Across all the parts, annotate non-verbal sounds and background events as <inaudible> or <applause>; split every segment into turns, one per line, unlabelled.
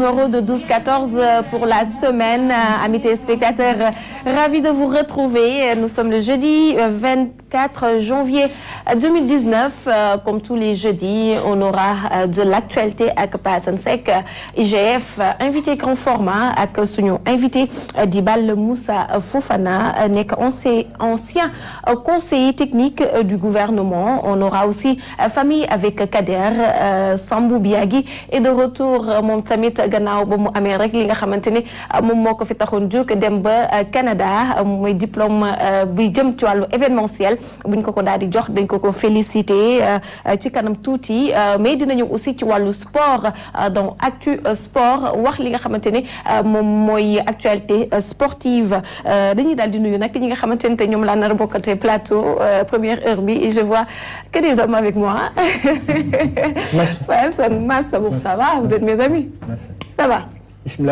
de 12-14 pour la semaine. Euh, amis téléspectateurs, euh, ravi de vous retrouver. Nous sommes le jeudi 24 janvier 2019. Comme tous les jeudis, on aura de l'actualité avec Sek, IGF, invité grand format avec suñu invité Dibal Moussa Fofana, ancien, conseiller technique du gouvernement. On aura aussi famille avec Kader Sambou Biagi et de retour moom tamit gannaaw ba mu amee rek li nga xamante ni moom moo ko fi taxoon dem ba Canada mooy diplôme bi jëm ci wàllu événementiel buñ ko ko daal di jox dañ ko ko félicité ci kanam tuuti mais dinañu aussi ci wàllu sport donc actu sport wax li nga xamante ni moom mooy actualité sportive dañuy daal di nuyu nag ñi nga xamante ni te ñoom laa nar a bokkate plateau première heure bi je vois que des hommes avec moi.
Merci. <laughs>
Massa Boub, ça va? Vous êtes mes amis?
Merci.
Ça va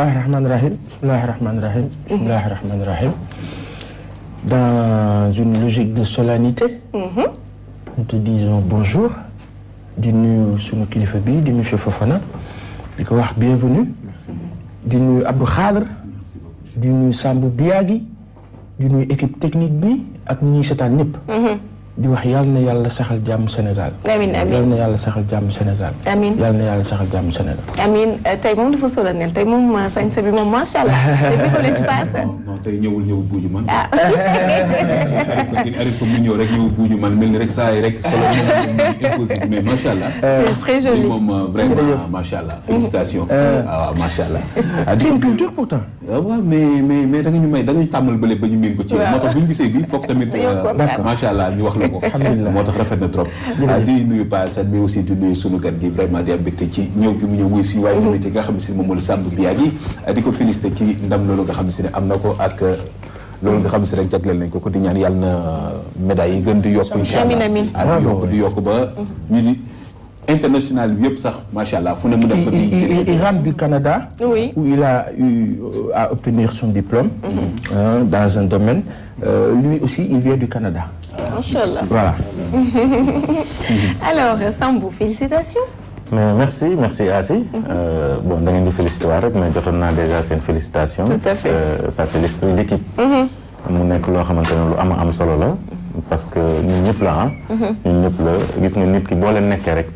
rahmani rahim. Bismillahi rahmani rahim. Rahmani rahim. Dans une logique de solennité, nous te disons bonjour. di nuyu sunu kilifa bi di monsieur Fofana. di ko wax bienvenue. di nuyu Abdou Khadre. di nuyu Sambou Biagi. di nuyu équipe technique bi ak ñi seetaan ñëpp. Di wax yal na yàlla saxal jàmm Sénégal.
Amiin, amiin.
yal na yàlla saxal jàmm Sénégal.
Amiin.
yal na yàlla saxal jàmm Sénégal.
Amine tey moom dafa solennel tey moom sañse bi moom macha allah depuis que ci paase.
non tey ñëwul ñëw buuju man.
ah
arrêté ko mu ñëw rek ñëw buuju man mel ni rek saa yi rek xoolal moom impossible mais macha allah.
c'est très joli.
lii moom euh, vraiment macha allah félicitations. waaw macha allah. ah <laughs>
C'est une culture pourtant.
ah waaw mais mais mais da nga ñu may da nga ñu tàmmal bële ba ñu miin ko ci.
Waaw.
moo tax bu ñu gisee bi foog tamit. Euh, macha allah ñu wax la ko.
Alhamdulillah.
moo tax rafet na trop. di nuyu Pa Assane mais aussi di nuyu sunu gan gi vraiment di am mbégte ci ñëw bi mu ñëw wuy suñu waaye tamit nga xam ne si moom moo di Samb Biagi di ko félicité ci ndam loolu nga xam ne si ne am na ko ak. loolu nga xam si rek jagleel nañ ko ko di ñaan yàlla na médailles yi gën di yokk incha allah
Amiin, amiin.
ah di yokk di yokk ba ñu di international bi yëpp sax macha allah fu ne mu dem fa di
Il, rentre du Canada,
Oui.
où il a eu euh, à obtenir son diplôme hein, dans un domaine. Euh, lui aussi, il vient du Canada.
Macha allah
Voilà. <laughs>
alors Sambou félicitations.
mais merci merci Asi. Euh, bon da ngeen di félicité waa rek mais jotoon naa déjà seen félicitation.
Tout à fait.
Euh, ça c'est l'esprit d'équipe. Mu nekk loo xamante ne lu am am solo la parce que ñun ñëpp la ah. Ñun ñëpp la. Gis nga nit ki boo leen nekkee rek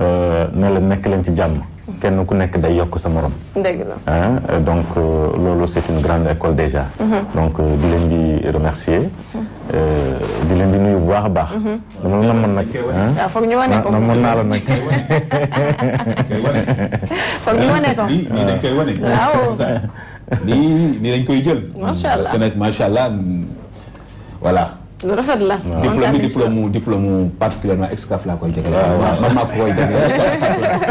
euh, ne la nekk leen ci jàmm. Kenn ku nekk day yokk sa morom.
Dëgg la.
Euh, donc loolu c'est une grande école déjà. donc di leen di remercier di leen di nuyu bu baax a baax. dama la namoon nag.
waaw foog ñu wane ko.
namoon naa la nag. <laughs>
foog ñu wane ko.
lii lii dañ koy wane
Waaw. <laughs>
lii nii dañ koy jël
Macha Allah.
parce que nag macha allah voilà
lu rafet la.
diplôme bi diplôme mu diplôme mu particulièrement excaf laa koy jagleel waaw man maa ko koy jagleel rek à sa place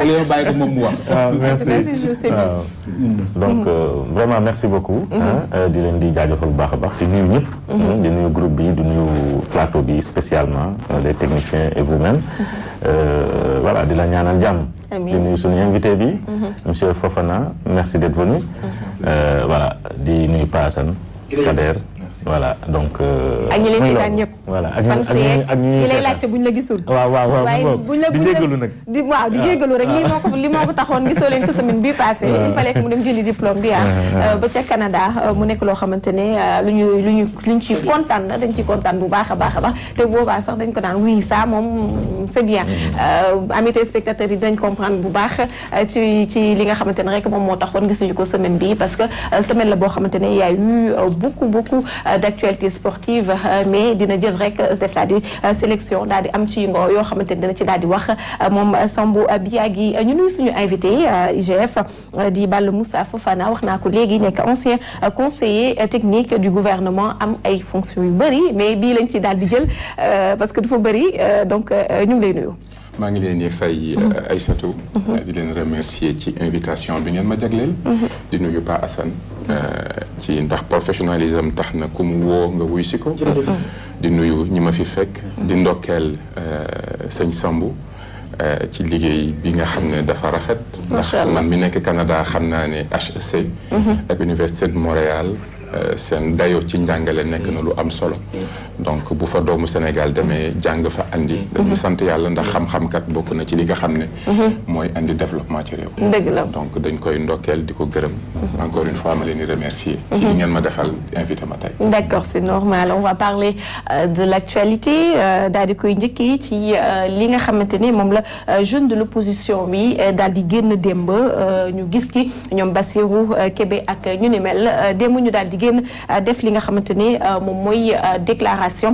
au lieu ma bàyyi ko moom mu wax
waaw merci
Merci, je sais bien.
waaw donc euh, vraiment merci beaucoup. hein, euh, di leen di jaajëfal bu baax a baax di nuyu ñëpp. di nuyu groupe bi di nuyu plateau bi spécialement les techniciens et vous-même. Euh, voilà di la ñaanal jàmm.
Amiin.
di nuyu suñu invité bi. monsieur Fofana merci d'être venu. Euh, voilà di nuyu Pa Assane Kader. Voilà donc. euh,
ak ñi lay
muy
seetaan
loolu.
ñëpp.
voilà ak ñi
fan
ak ñi
seeg
ak ñi
ñi lay
seetaan.
laajte buñ la gisul.
waaw waaw waaw
waaye
mu ngoog.
buñ la
di
buñ la-
jéggalu nag.
di waaw di jéggalu rek lii moo ko li moo ko taxoon gisoo leen ko semaine bii passé il fallait que mu dem jëli diplôme bi ah <laughs> ba ca Canada mu nekk loo xamante ne lu ñu lu ñu lu ñu ciy kontaan la dañ ciy kontaan bu baax a baax a baax te boobaa sax dañ ko naan oui ça moom c'est bien Euh, amis yi dañ comprendre bu baax euh, ci ci li nga xamante ne rek moom moo taxoon gisuñu ko semaine bi parce que semaine la boo xamante ne y a eu beaucoup beaucoup d'actualité sportive mais dina jël rek def daal di sélection daal di am ci ngo yoo xamante ni dina ci daal wax moom Sambou Biagui ñu nuyu suñu invité IGF di Balla Moussa Fofana wax naa ko léegi nekk ancien conseiller technique du gouvernement am ay fonctions yu bëri mais bii lañ ci daal di jël parce que dafa bëri donc ñu ngi lay nuyu.
Maa ngi leen di fay Aïssatou. Di leen remercier ci invitation bi ngeen ma jagleel. Di nuyu Pa Assane. Ci ndax professionnalisme tax na ku mu woo nga wuy si ko. Di nuyu ñi ma fi fekk. Di ndokkeel sëñ Sambou. Ci liggéey bi nga xam ne dafa rafet. Ndax man mi nekk Canada xam naa ne HEC ak Université de Montréal seen dayo ci njàngale nekk na lu am solo. Donc bu fa doomu Sénégal demee jàng fa andi. Dañuy sant yàlla ndax xam-xam kat bokk na ci li nga xam ne mooy andi développement ci réew
dëgg la.
Donc dañ koy ndokkeel di ko gërëm. Encore une fois ma leen di remercier. Ci li ngeen ma defal invité ma tey.
D'accord c'est normal. On va parler de l'actualité daal di koy njëkkee ci li nga xamante ni moom la jeune de l'opposition bi daal di génn démb ñu gis ki ñoom Bassirou Kébé ak ñu ni mel démb ñu daal di génn def li nga xamante moom mooy déclaration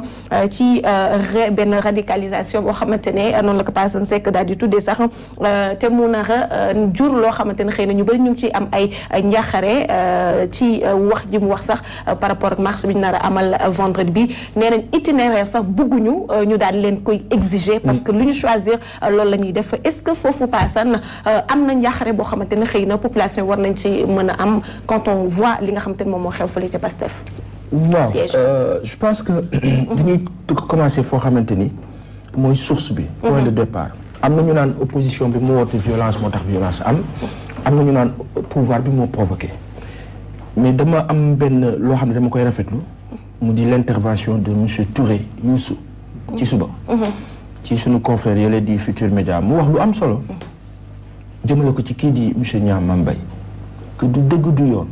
ci benn radicalisation boo xamante ne noonu la ko Paasan Seck daal di tuddee sax te mu nar a jur loo xamante ne xëy na ñu bëri ñu ngi ciy am ay njaaxare ci wax ji mu wax sax par rapport ak marche bi ñu nar a amal vendredi bi. Nee nañ itinéraire sax bëgguñu ñu daal leen koy exiger parce que lu ñu choisir loolu la ñuy def. Est-ce que foofu Paasan am na njaaxare boo xamante ne xëy na population war nañ ci mën a am quand on voit li nga xamante ne moom moo xew Pastef
waaw je pense que <clears throat> dañuy commencer foo xamante ni mooy source bi. Point de départ. Am na ñu naan opposition bi moo woote violence moo tax violence am. Am na ñu naan pouvoir bi moo provoqué. Mais dama am benn loo xam ne dama koy rafetlu. Mu di de monsieur Touré Youssou. Ci suba. Ci suñu confrère yële di Futur Média mu wax lu am solo. Jëmale ko ci kii di monsieur Niang que du dëgg du yoon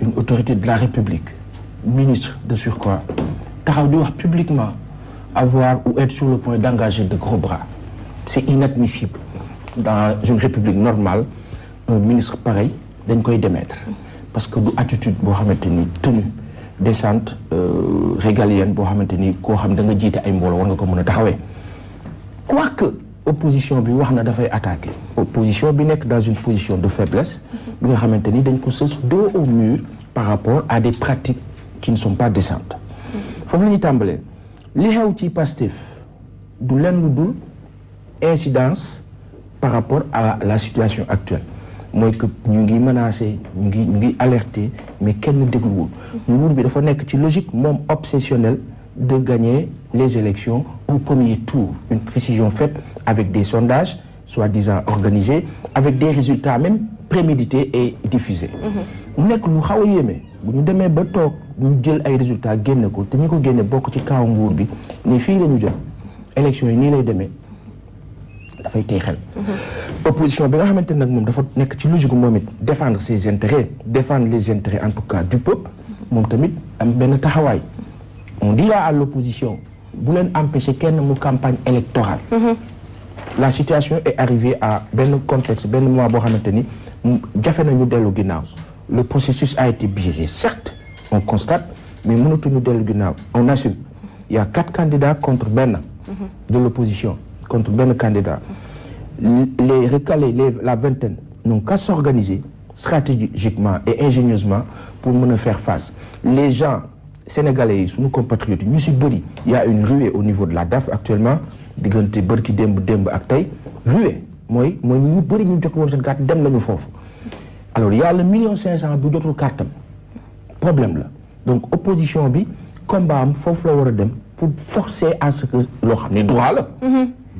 une autorité de la République ministre de surcroît taxaw di wax publiquement avoir ou être sur le point d'engager de gros bras. C'est inadmissible. Dans une république normale un ministre pareil démettre. Parce que du attitude boo xamante ni tenue décente régalienne ni koo xam opposition bi wax na dafay attaquer. Opposition bi dans une position de faiblesse. Bi nga xamante ni dañ ko dos au mur par rapport à des pratiques qui ne sont pas décentes. Foofu la ñuy tàmbalee. Li xew ci Pastef du lenn lu dul incidence par rapport à la situation actuelle. Mooy que ñu ngi menacé ñu ngi ñu ngi alerté mais kenn dégluwul. Nguur bi dafa nekk ci logique moom obsessionnelle de gagner les élections au premier tour une précision faite avec des sondages soi-disant organisés avec des résultats même prémédités et diffusés. Mu nekk lu xaw a yéeme bu ñu demee ba toog ñu jël ay résultats génne ko te ñi ko génne bokk ci kaw nguur bi mais fii la ñu jot élections yi nii lay demee. Dafay tey xel. Opposition bi nga xamante nag moom dafa nekk ci logique moom it défendre ses intérêts défendre les intérêts en tout cas du peuple. Moom tamit am benn taxawaay. On dit à l'opposition bu leen empêcher kenn mu campagne électorale. La situation est arrivée à benn contexte benn moment boo xamante ni jafe nañu dellu ginnaaw. Le processus a été biaisé certes on constate mais mënatuñu dellu ginnaaw. On assume. Il y a quatre candidats contre benn. De l'opposition contre benn candidat. Les recalés les la vingtaine n'ont qu'à s'organiser stratégiquement et ingénieusement pour mën a faire face. Les gens sénégalais yi suñu compatriotes yi ñu si bëri il y a une ruée au niveau de la DAF actuellement diggante bërki démb démb ak tey. Ruée mooy mooy ñu bëri ñu jot woon seen carte dem nañu foofu. Alors il y a le million cinq cent bu jotul problème la. Donc opposition bi combat am foofu la war a dem pour forcer à ce que loo xam ne droit la.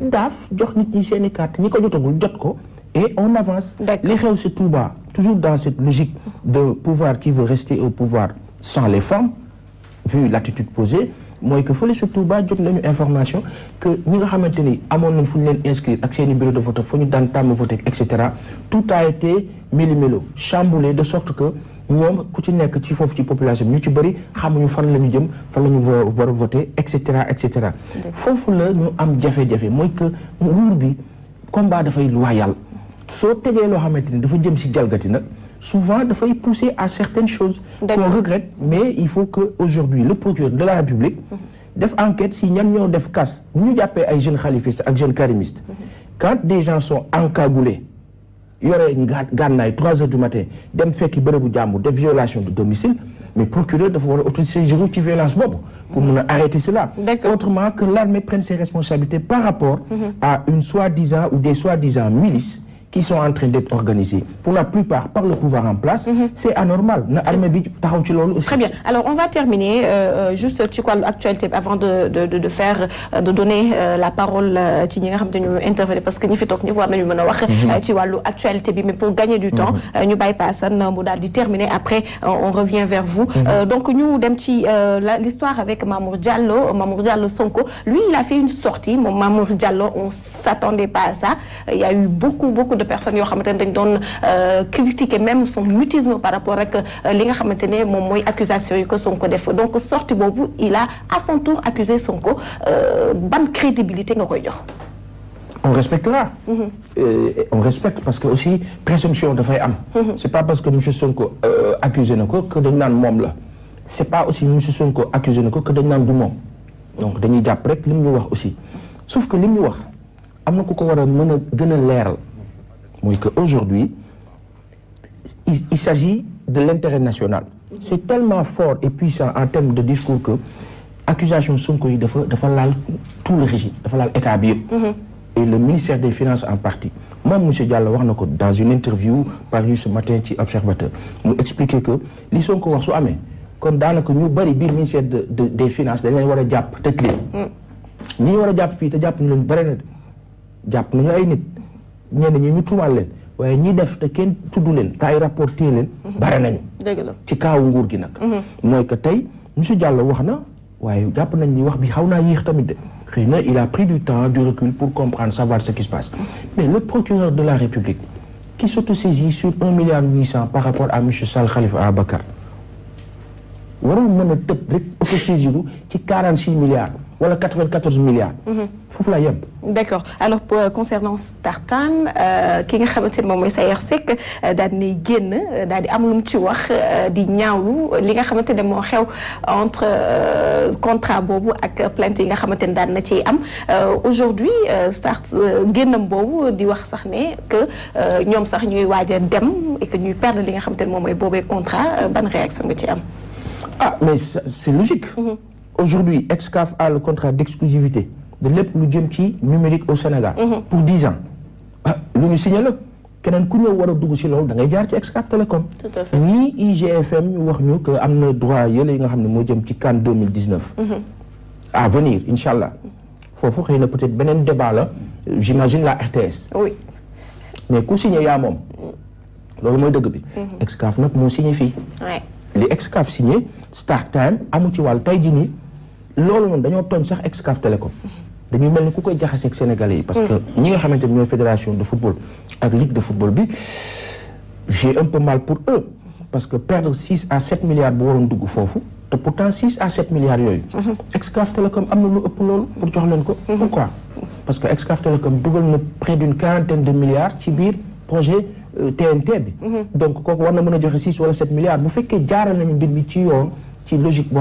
Daaf jox nit ñi seen i carte ñi ko jotagul jot ko et on avance. Li xew si Touba toujours dans cette logique de pouvoir qui veut rester au pouvoir sans les formes vu l'attitude posée mooy que fële sa Touba jot nañu information que ñi nga xamante ni amoon nañ fu ñu leen inscrire ak seen i bureau de vote fu ñu daan tàmm voté et cetera tout a été méli-mélo chamboulé de sorte que ñoom ku ci nekk ci foofu ci population bi ñu ci bëri xamuñu fan la ñu jëm fan la ñu war a voté et cetera et cetera. Foofu la ñu am jafe-jafe mooy que nguur bi combat dafay loyal. Soo tegee loo xamante ni dafa jëm si jalgati nag souvent dafay pousser à certaines choses qu'on regrette mais il faut que aujourd'hui le procureur de la République def enquête si ñan ñoo def casse ñu jàppee ay jeunes khalifistes ak jeunes karimistes quand des gens sont encagoulés yore nga gànnaay trois heures du matin dem fekki bërëbu jàmbur def violation de domicile mais procureur dafa war a autosaisir ci violence boobu pour mun a arrêter cela. Autrement que l'armée prenne ses responsabilités par rapport à une soi-disant ou des soi-disant milices qui sont en train d'être organisées pour la plupart par le pouvoir en place c'est anormal.
Très bien. Alors, on va terminer euh, euh, juste ci wàllu actualité bi avant de de de, de faire euh, de donner euh, la parole te ñu intervenir parce que ñi fi toog ñëpp war nañu mën a wax. euh, ci wàllu actualité bi mais pour gagner du temps. paasan mu daal di terminer. Après on revient vers vous. Euh, donc dem ci euh, la- l'histoire avec Mamour Diallo Mamour Diallo Sonko. Lui il a fait une sortie. Mamour Diallo on s'attendait pas à ça. Il y a eu beaucoup beaucoup de personnes yoo xamante ne dañ doon euh, critiquer même son mutisme par rapport ak euh, li nga xamante ne moom mooy accusation yi ko Sonko def. Donc sortie boobu il a à son tour accusé Sonko euh, ban crédibilité nga koy jox?
on respectera. Euh, on respecte parce que aussi présomption dafay am. c'est pas parce que monsieur Sonko euh, accusé na ko que dañ naan moom la. C'est pas aussi monsieur Sonko accusé na ko que dañ naan du moom. Donc dañuy jàpp rek li mu ñu wax aussi. Sauf que li mu wax am na ku ko war a mën a gën a leeral mooy que aujourd'hui il, il s'agit de l'intérêt national. C'est tellement fort et puissant en termes de discours que accusation Sonko yi dafa dafa laal tout le régime dafa laal état bi yëpp. Et le ministère des finances en partie. Moom monsieur Diallo wax na ko dans une interview parue ce matin ci observateur. Mu expliquer que li Sonko wax su amee kon daanaka ñu bari biir ministère de, de des finances dañ leen war a jàpp tëj leen. Ñi ñu war a jàpp fii te jàpp ñu leen bari na de. Jàpp nañu ay nit ñenn ñi ñu tuumaal leen. waaye ñi def te kenn tudd leen te ay rapport téye leen bari nañu.
Dëgg la.
ci kaawu nguur gi nag. Mooy que tey monsieur Diallo wax na waaye jàpp nañ ni wax bi xaw naa yéex tamit de. Xëy na il a pris du temps du recul pour comprendre savoir ce qui se passe. Mais le procureur de la République qui s'autosaisit sur un milliard huit cent par rapport à monsieur Sall Khalifa Ababacar warul mën a tëb rek autosaisiru ci quarante six milliards wala quatre vingt quatorze milliards foofu la yem.
D'accord. Alors euh, concernant Startime euh, ki nga xamante ne moom mooy Sayer Seck euh, daal di nay génn daal di am lu mu ci wax di ñaawlu li nga xamante ne moo xew entre contrat boobu ak plainte yi nga xamante ne daal na ciy am. Aujourd'hui Start génnam boobu di wax sax ne que ñoom sax ñuy waaj a dem et que ñuy perdre li nga xamante ne moom mooy boobee contrat ban réaction nga ci am?
Ah, mais c'est c'est logique. Aujourd'hui, Excaf a le contrat d'exclusivité de lépp lu jëm ci numérique au Sénégal. pour dix ans. ah lu ñu signé la keneen ku ñëw war a dugg ci loolu da ngay jaar ci Excaf Télécom.
Tout à fait.
IGFM ñu wax ñu que am na droit yële yi nga xam ne moo jëm ci CAN 2019. à venir incha allah foofu xëy na peut-être beneen débat la j'imagine la RTS.
oui
mais ku signé yaa moom. loolu mooy dëgg bi. Excaf nag moo signé fii.
ouais.
li Excaf signé StarTime amu ci wàll tey jii nii loolu noonu dañoo Télécom dañuy mel parce que fédération de football ligue de football j'ai un peu mal pour eux. parce que perdre six à sept milliards bu waroon dugg pourtant six à sept milliards yooyu. Télécom pour pourquoi? parce que Excaf Télécom près d'une quarantaine de milliards ci biir projet. TNT bi. donc kooku war na a joxe six wala sept milliards bu fekkee jaaral nañu mbir mi ci yoon logique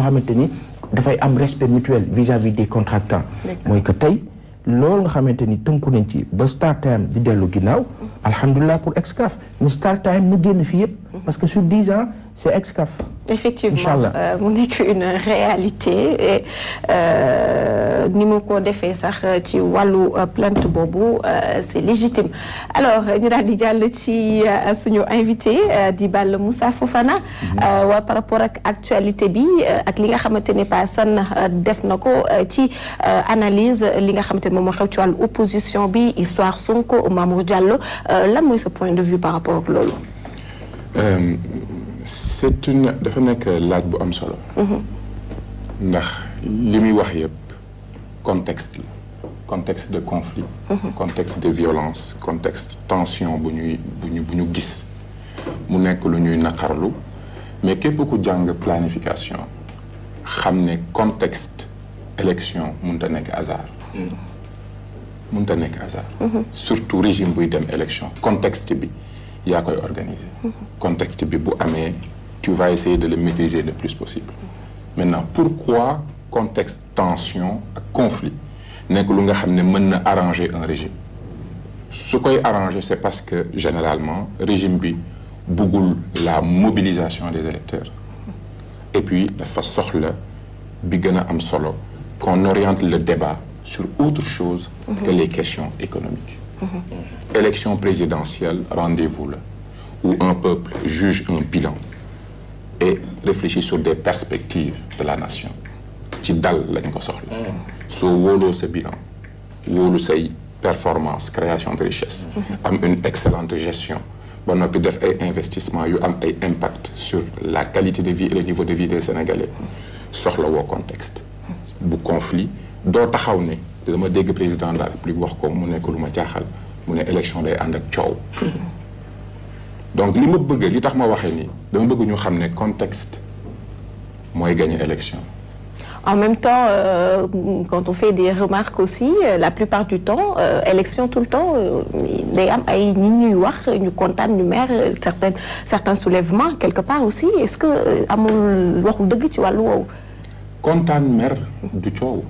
dafay am respect mutuel vis-à-vis des contractants. mooy que tey loolu nga xamante ni tënku nañ ci ba StarTime di dellu ginnaaw. alhamdulilah pour Excaf mais StarTime na génn fii yëpp. parce que sur dix ans c'est Excaf.
effectivement. Mu nekk une réalité et ni mu ko defee sax ci wàllu plainte boobu c'est légitime. Alors ñu daal di jàll ci suñu invité di Balla Moussa Fofana. Waa par rapport ak actualité bi ak li nga xamante ne Paasan def na ko ci analyse li nga xamante ne moom moo xew ci wàllu opposition bi histoire Sonko Mamour Diallo. Lan mooy sa point de vue par rapport ak loolu?
C'est une dafa nekk laaj bu am solo. ndax li muy wax yëpp contexte la. Contexte de conflit. contexte de violence. Contexte tension bu ñuy bu ñu bu ñu gis. Mu nekk lu ñuy naqarlu. Mais képp ku jàng planification xam ne contexte élection mënut a nekk hasard. mënut a nekk hasard. surtout régime buy dem élection. Contexte bi yaa koy organiser. Contexte bi bu tu vas essayer de le maîtriser le plus possible. Maintenant pourquoi contexte tension conflit nekk lu nga arranger un régime? Su koy arranger c'est parce que généralement régime bi buggul la mobilisation des électeurs. Et puis dafa soxla bi gën a am solo qu'on oriente le débat sur autre chose que les questions économiques élection présidentielle rendez-vous là où un peuple juge un bilan et réfléchit sur des perspectives de la nation. Ci dal lañ ko soxla. Soo wóoloo sa bilan wóolu say performance création de richesse am une excellente gestion ba noppi def ay investissement yu am ay impact sur la qualité de vie et le niveau de vie des Sénégalais soxla woo contexte. Bu conflit doo taxaw ne te dama dégg président de la République wax ko mu nekk lu ma jaaxal mu ne élection day ànd ak coow. <laughs> Donc li ma bëgg li tax ma waxee nii dama bëgg ñu xam ne contexte mooy gagner élection.
En même temps, euh, quand on fait des remarques aussi, euh, la plupart du temps, euh, élection tout le temps, day am ay nit ñuy wax ñu kontaan ñu mer certains certains soulèvements quelque part aussi. Est-ce que amul waxul dëgg ci wàllu woowu?
kontaan mer du coow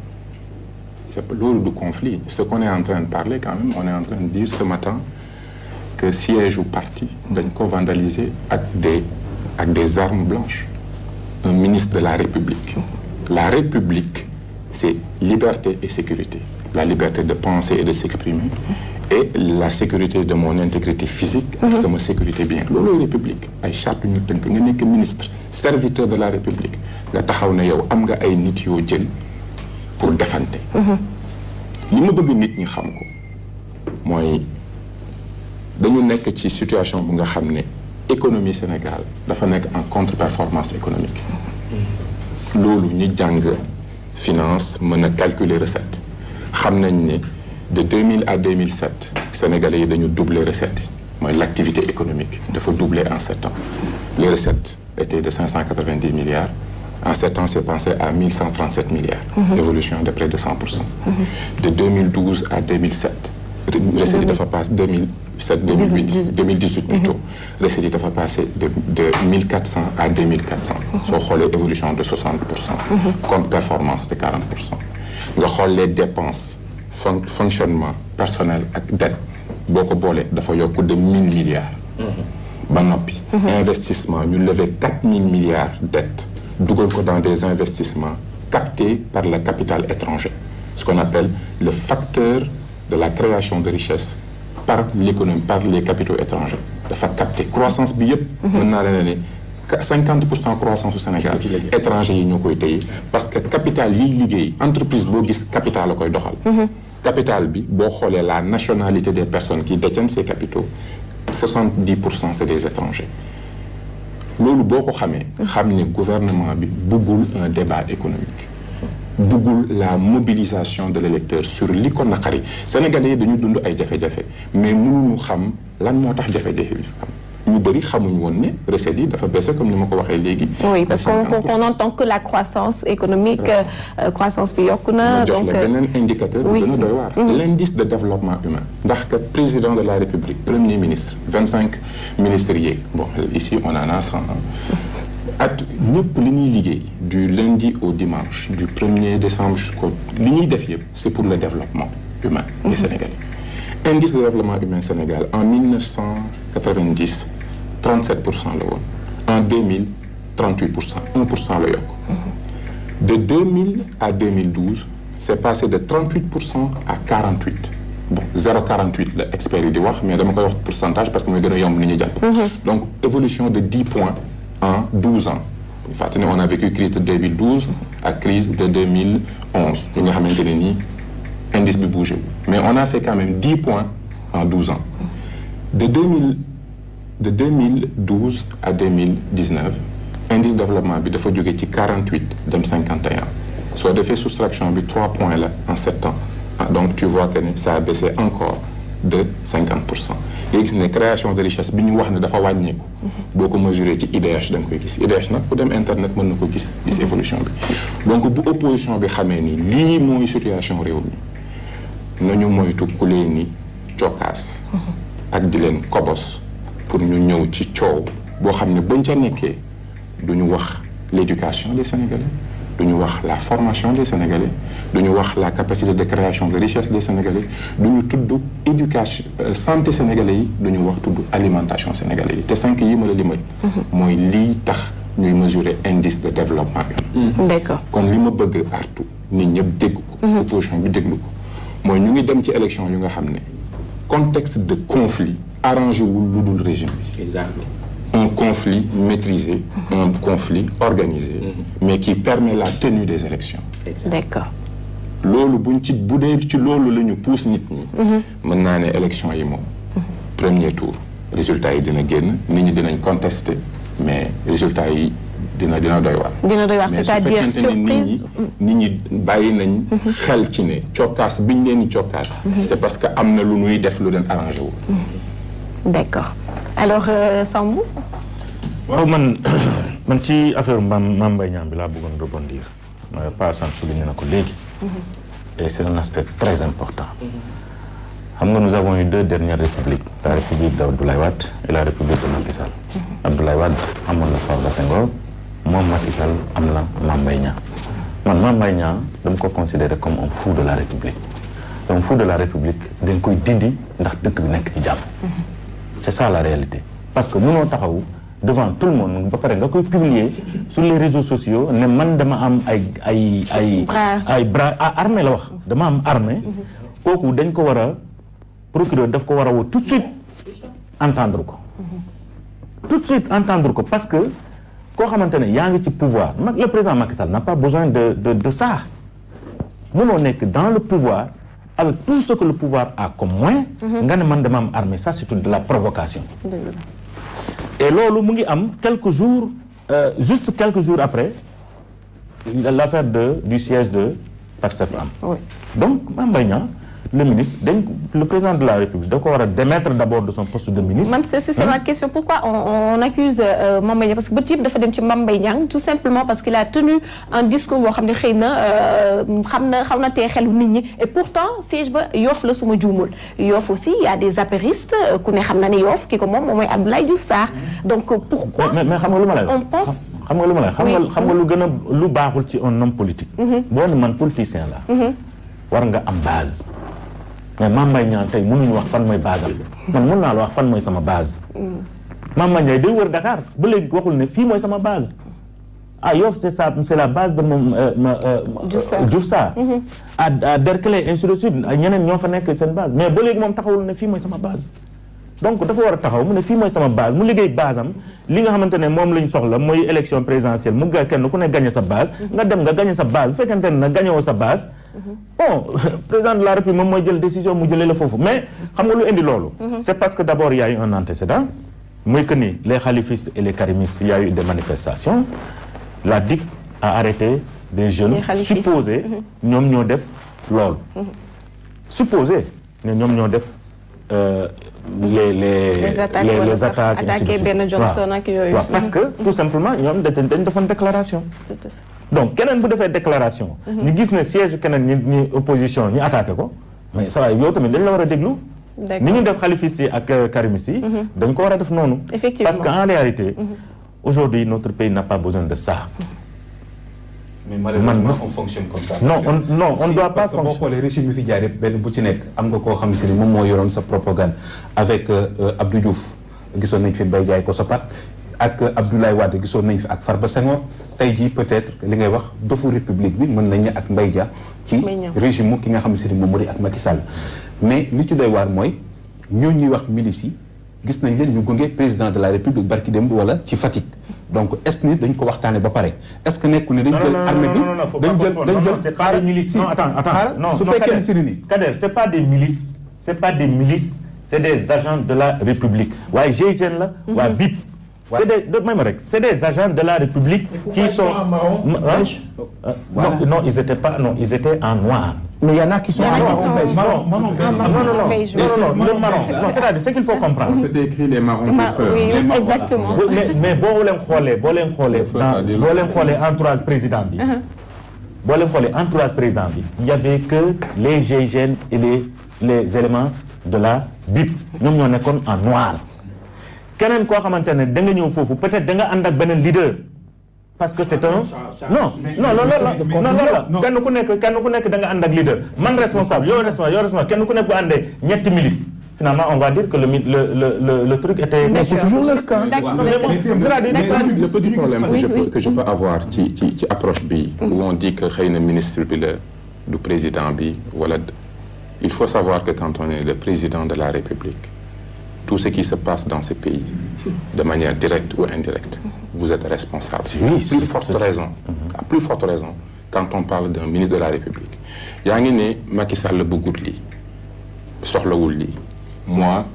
c'est loolu du conflit. Ce qu'on est en train de parler quand même on est en train de dire ce matin que siège u parti dañ ko vandaliser ak des ak des armes blanches. Un ministre de la République. La République c'est liberté et sécurité. La liberté de penser et de s'exprimer. Et la sécurité de mon intégrité physique ak sama sécurité bien. Loolooy République. Ay charte ñu tënk. Nga nekk ministre serviteur de la République. Nga taxaw ne yow am nga ay nit yoo jël pour defante. Li ma bëgg nit ñi xam ko mooy dañu nekk ci situation bu nga xam économie Sénégal dafa en contre-performance économique. Loolu ñi jàng finance mën a calculer recette. Xam nañ ne de 2000 à 2007 Sénégalais yi dañu doubler recette l'activité économique dafa doubler en sept ans. Les recettes étaient de 590 milliards en sept ans c'est passé à 1137 milliards. Évolution de près de 100 pour cent. De 2012 à 2007 recette dafa passé 2007 2008 2018 plutôt. Recette dafa passé de de 1400 à 2400 soo xoolee évolution de 60 pour cent. Compte performance de 40 pour cent. Nga xool les dépenses fon fonctionnement personnel ak dette yokk de 1000 milliards. Noppi. Investissement ñu lever 4000 milliards dette dugal ko dans des investissements captés par le capital étranger ce qu'on appelle le facteur de la création de richesse par l'économie par les capitaux étrangers. Dafa capté croissance bi yëpp. Mën naa leen ne cinquante pour cent croissance au Sénégal étrangers yi ñoo koy téye parce que capital yiy liggéey entreprise boo gis capital la koy doxal. Capital bi boo xoolee la nationalité des personnes qui détiennent ces capitaux soixante-dix pour cent c'est des étrangers loolu boo ko xamee xam ne gouvernement bi buggul un débat économique la mobilisation de l'électeur sur li ko Sénégalais yi dañu dund ay jafe-jafe mais mënuñu xam lan moo tax jafe-jafe bi ñu bëri xamuñu woon ne recettes yi dafa baissé comme ni ma ko waxee léegi.
oui parce qu'on on entend que la croissance économique euh, croissance bi yokku na.
jox
donc
la beneen indicateur bu
oui.
gën a doy waar. l'indice de développement humain. ndax kat président de la République premier ministre vingt cinq ministres bon ici on en a cent at ñëpp li ñuy liggéey du lundi au dimanche du premier décembre jusqu'au li ñuy def yëpp c'est pour le développement humain des Sénégalais. indice de développement humain Sénégal en 1990 37 pour cent la woon. En 2000 38 pour cent 1 pour cent la yokk. De 2000 à 2012 c'est passé de 38 pour cent à 48 bon 0,48 la experts yi di wax mais dama koy wax pourcentage parce que mooy gën a yomb ni ñu jàpp. Donc évolution de 10 points en 12 ans. Fàttali ne on a vécu crise de 2012 ak crise de 2011 yi nga xamante ne nii indice bi bougé mais on a fait quand même 10 points en 12 ans. De 2000 de 2012 à 2019 indice développement bi dafa jóge ci 48 dem 51 soo defee soustraction bi 3 points en 7 ans. Ah, donc tu vois que ça a baissé encore de 50 pour cent. Nga gis ne création de richesse bi ñu wax ne dafa wàññeeku. Boo ko mesuré ci IDH da nga koy gis. IDH nag ku dem internet mën na ko gis évolution bi. Donc bu opposition bi xamee ni lii mooy situation réew mi nañu moytu ku leen ni cokkaas ak di pour ñu ñëw ci coow boo xam ne buñ ca nekkee du ñu wax l'éducation des Sénégalais du ñu wax la formation des Sénégalais du ñu wax la capacité de création de richesse des Sénégalais du ñu tudd éducation santé Sénégalais yi du ñu wax tudd alimentation Sénégalais yi. Te cinq yi ma la limal. Mooy lii tax ñuy mesurer indice de développement bi.
D'accord.
Kon li ma bëgg artu nit ñëpp dégg ko. Opposition bi déglu ko. Mooy ñu ngi dem ci élection yu nga xam ne contexte de conflit arrangé wul lu dul régime bi.
Exactement.
Un conflit maîtrisé un conflit organisé mais qui permet la tenue des élections.
D'accord.
Loolu buñ ci bu dee ci loolu la ñu pousse nit ñi. Mën naa ne élection yi moom premier tour résultat yi dina génn nit ñi dinañ contester mais résultat yi dina dina doy waar.
Dina doy waar
mais
c'est-à-dire
ni nit
surprise
ñi nit ñi bàyyi nañ xel ci ne cokkaas biñ leen di cokkaas c'est parce que am na lu nuy def lu leen arrangé wu
d'accord. Alors euh, Sambou
waaw man <clears throat> man ci affaire Mame Mame Mbaye Niang bi laa bëggoon rebondir. Pa Assane souligné na ko léegi. Et c'est un aspect très important. Xam nga nous avons eu deux dernières républiques. La république d'Abdoulaye Wade et la république de Macky Sall. Abdoulaye Wade amoon na Farba Senghor moom Macky Sall am na Mame Mbaye Niang. Man Mame Mbaye Niang dama ko considérer comme un fou de la république. Un fou de la république dañ koy dindi ndax dëkk bi nekk ci jàmm c'est ça la réalité. Parce que mënoo taxaw devant tout le monde ba pare nga koy publier sur les réseaux sociaux ne man dama am ay ay ay
Bras.
ay bras. Ah, armée la wax. Dama am armée. Kooku dañ ko war a procureur daf ko war a woo tout de suite entendre ko. Tout de suite entendre ko parce que koo xamante ne yaa ngi ci pouvoir. Le président Macky Sall n'a pas besoin de de de ça. Mënoo nekk dans le pouvoir avec tout ce que le pouvoir a comme moyen nga ne man dama am armée. Ça c'est de la provocation. Et loolu mu ngi am quelques jours euh, juste quelques jours après l'affaire de du siège de Pastef am.
Oui.
donc Mame Mbaye Niang le ministre dañ le président de la République da ko war a démettre d'abord de son poste de ministre.
Man c'est c'est ma question. Pourquoi on, on accuse euh, Mame Mbaye Niang parce que bët yëpp dafa dem ci Mame Mbaye Niang tout simplement parce qu'il a tenu un discours boo xam ne xëy na euh, xam na xaw na tee xelu nit ñi. Et pourtant siège ba Yoff la suma juumul. Yoff aussi il y a des apéristes euh, ku ne xam na ne Yoff ki ko moom moom mooy Abdoulaye Diouf Sarr. Donc pourquoi
mais mais xam nga lu ma lay wax?
on pense
xam nga lu ma lay xam nga xam nga lu gën a lu baaxul ci un homme politique. Boo ne man politicien la. War nga am base mais Mame Mbaye Niang tey mënuñu wax fan mooy base am. Man mën naa la wax fan mooy sama base Mame Mbaye Niang day wër Dakar. Ba léegi waxul ne fii mooy sama base ah Yoff c'est ça c'est la base de moom
Diouf Sarr.
Sarr à à Derklé ainsi de suite ak ñeneen ñoo fa nekk seen base mais ba léegi moom taxawul ne fii mooy sama base donc dafa war a taxaw mu ne fii mooy sama base mu liggéey base am. Li nga xamante ne moom lañ soxla mooy élection présidentielle. Mu ga kenn ku ne gagné sa base nga dem nga gagné sa base bu fekkente ne nag gagné woo sa base bon <laughs> président de la république moom mooy jël décision mu jëlee la foofu. Mais xam nga lu indi loolu? C'est parce que d'abord il y a eu un antécédent. Mooy que ni les khalifistes et les karimistes il y a eu des manifestations. La DIC a arrêté des jeunes supposés ñoom ñoo def loolu. Supposé ne ñoom ñoo def euh, les les
Les attaques
les,
attaqué Johnson
Waaw.
ak yooyu.
Waaw, parce que tout simplement ñoom dañ dañ defoon déclaration donc keneen bu defee déclaration. Ñu gis ne siège keneen ñi ñi opposition ñu attaqué ko. mais ça va yow tamit dañ la war a déglu. Ni ñu def xalifistes yi ak euh, karimistes yi dañ ko war a def noonu.
Effectivement.
parce que en réalité aujourd'hui notre pays n'a pas besoin de ça.
Mais malheureusement
Man-
on fonctionne comme ça.
Non, on- non, on
Si,
doit pas
parce que boo
fonctionner.
xoolee régime yi fi jaar yëpp benn bu ci nekk am nga koo xam si ni moom moo yoroon sa propagande avec euh, euh, Abdou Diouf. gisoon nañ fi Mbaye Ndiaye ko sa pat ak Abdoulaye Wade gisoon nañ fi ak Farba Senghor tey jii peut-être li ngay wax dofu république bi mën nañu ak Mbaye Dia ci
Mbaye Niang.
régime ki nga xam ni moom moo di ak Macky Sall mais li ci doy waar mooy ñoo ñuy wax milices yi gis nañ leen ñu gunge président de la république barki démb wala ci Fatick donc est-ce que ni dañ ko waxtaane ba pare? Est-ce que nekkul ni dañ
Non,
jël
non, non,
armée bi
non, non, non, faut
dañ jël dañ
Non,
jël
non, c'est pas des milices. Non, attends, attends.
Su
non,
fekkee ni
Kader, c'est pas des milices, c'est pas des milices, c'est des agents de la République. Ouais, GIGN là, ouais, BIP. C'est des, de- même c'est des agents de la République qui sont. Ma- hein? Euh, Non, non, ils étaient pas, non, ils étaient en noir.
Mais il y en a qui sont
en sont-
marron marron
Ah,
Non,
marron.
non, non,
beige,
non, non, non, le marron. Non, c'est-à-dire, ce qu'il faut comprendre.
C'était écrit les marrons
oui,
Les
exactement.
Oui, mais mais
dire.
boo leen xoolee entourage président boo leen xoolee entourage président il y avait que les GIGN et les les éléments de la BIP ñoom ñoo nekkoon en noir keneen koo xamante ne da nga ñëw foofu peut-être da nga ànd ak beneen leader. Parce que c'est un non non loolu la non loolu la kenn ku nekk kenn ku nekk da nga ànd ak leader. Man responsable yow responsable yow responsable. Kenn ku nekk bu àndee ñetti milice finalement on va dire que le le le le, le truc était
D'accord.
c'est toujours le cas. Mais
le petit problème que je peux que je peux avoir ci ci ci approche bi où on dit que xëy na ministre bi la du président bi wala il faut savoir que quand on est le président de la République tout ce qui se passe dans ce pays de manière directe ou indirecte vous êtes responsable.
Oui,
plus forte raison à plus forte raison quand on parle d'un ministre de la République yaa ngi ne Macky Sall bëggut lii soxlawul lii. Moi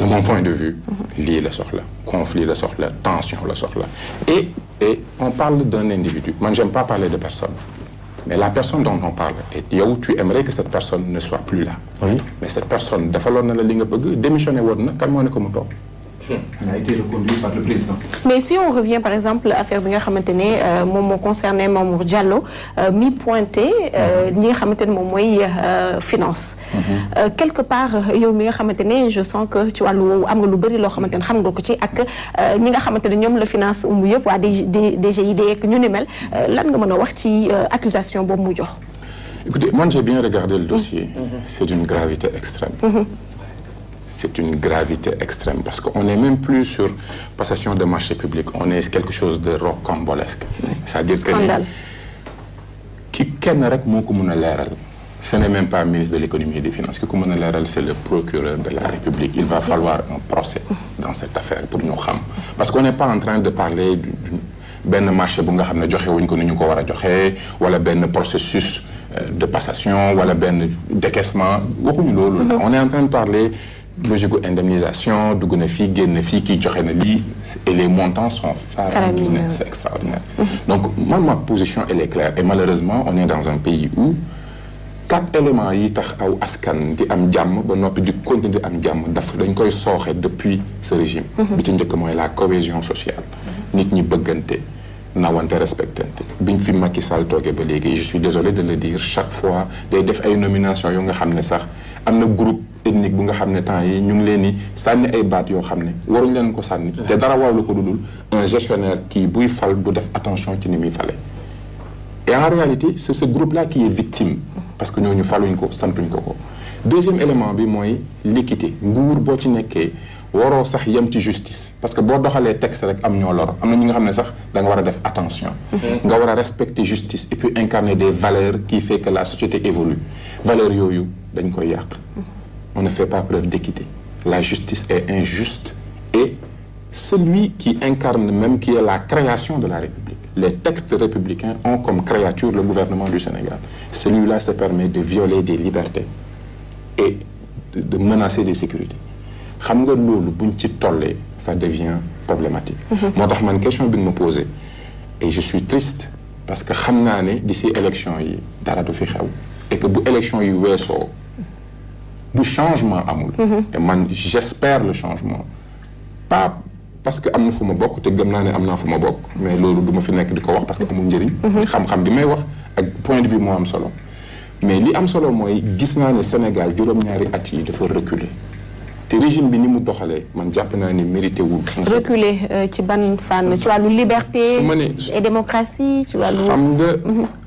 de mon point de vue lii la soxla conflit la soxla tension la soxla. Et et on parle d'un individu. Man j'aime pas parler de personne mais la personne dont on parle et yow tu aimerais que cette personne ne soit plus là
Oui.
mais cette personne defaloon na la li nga bëgg démissionné woon
Elle a été reconduite par le président.
mais si on revient par exemple affaire bi nga xamante ne euh, moo concerné Mamour Diallo euh, mi pointé euh, ñi nga xamante ne moom mooy euh, finance. Euh, quelque part mi ne je sens que ci wàllu woowu am lu bëri loo xamante ne xam nga ko ci ak euh, ñi nga xamante ne ñoom la finance mu waa DG DGID ak ñu ni mel euh, lan nga mën a wax ci euh, accusation boobu mu jox?
Écoutez, moi j'ai bien regardé le dossier. C'est d'une gravité extrême. C'est une gravité extrême parce qu'on n'est même plus sur passation de marché public. On est quelque chose de rocambolesque. C'est-à-dire que ki kenn rek moo ko mën a leeral. Ce n'est même pas ministre de l'économie et des finances ki ko mën a leeral c'est le procureur de la République. Il va falloir un procès dans cette affaire pour ñu xam parce qu'on n'est pas en train de parler benn marché bu nga xam ne joxe wuñ ko ni ñu ko war a joxe wala benn processus euh, de passation wala benn décaissement waxuñu loolu la on est en train de parler logique indemnisation dugg na fii génn fii kii joxe na lii et les montants sont faramineux.
Faramineux.
c'est extraordinaire. Donc moi ma position elle est claire. Et malheureusement on est dans un pays où quatre éléments yi tax aw askan di am jàmm ba noppi di continuer di am jàmm daf dañ koy sooxe depuis ce régime. Bi ci njëkk mooy la cohésion sociale. Nit ñi bëggante nawante respectante. Biñ fi Macky Sall toogee ba léegi je suis désolé de le dire chaque fois day def ay nomination yu nga xam ne sax am na groupe ethnique bu nga xam ne temps yi ñu ngi leen di sànni ay baat yoo xam ne waruñ leen ko sànni. Te dara waralu ko dudul un gestionnaire kii buy fal du def attention ci ni muy fale et en réalité c'est ce groupe-là qui est victime. parce que ñooñu faluñ ko santuñ ko ko. deuxième élément bi mooy l'équité. nguur boo ci nekkee waroo sax yem ci justice. parce que boo doxalee texte rek am ñoo lor. am na ñi nga xam ne sax da nga war a def attention. Nga war a respecter justice et puis incarner des valeurs qui fait que la société évolue. valeurs yooyu dañ koy yàq on ne fait pas preuve d'équité. La justice est injuste et celui qui incarne même qui est la création de la République. Les textes républicains ont comme créature le gouvernement du Sénégal. Celui-là se permet de violer des libertés et de, de menacer des sécurités. Xam nga loolu buñ ci tollee ça devient problématique. Moo tax man question bi nga ma posé et je suis triste parce que xam naa ne d'ici élection yi dara du fi xew et que bu élection yi weesoo bu changement amul. Et man j'espère le changement. Pas parce que am na fu ma bokk te gëm naa ne am naa fu ma bokk mais loolu du ma fi nekk di ko wax parce que amul njëriñ. Ci xam-xam bi may wax ak point de vue moo am solo. Mais li am solo mooy gis naa ne Sénégal juróom-ñaari at yi dafa reculer. Te régime bi ni mu doxalee man jàpp naa ne mérité wul.
Reculer euh, ci ban fànn? Ci wàllu liberté
su ma nee
et démocratie ci wàllu
xam nga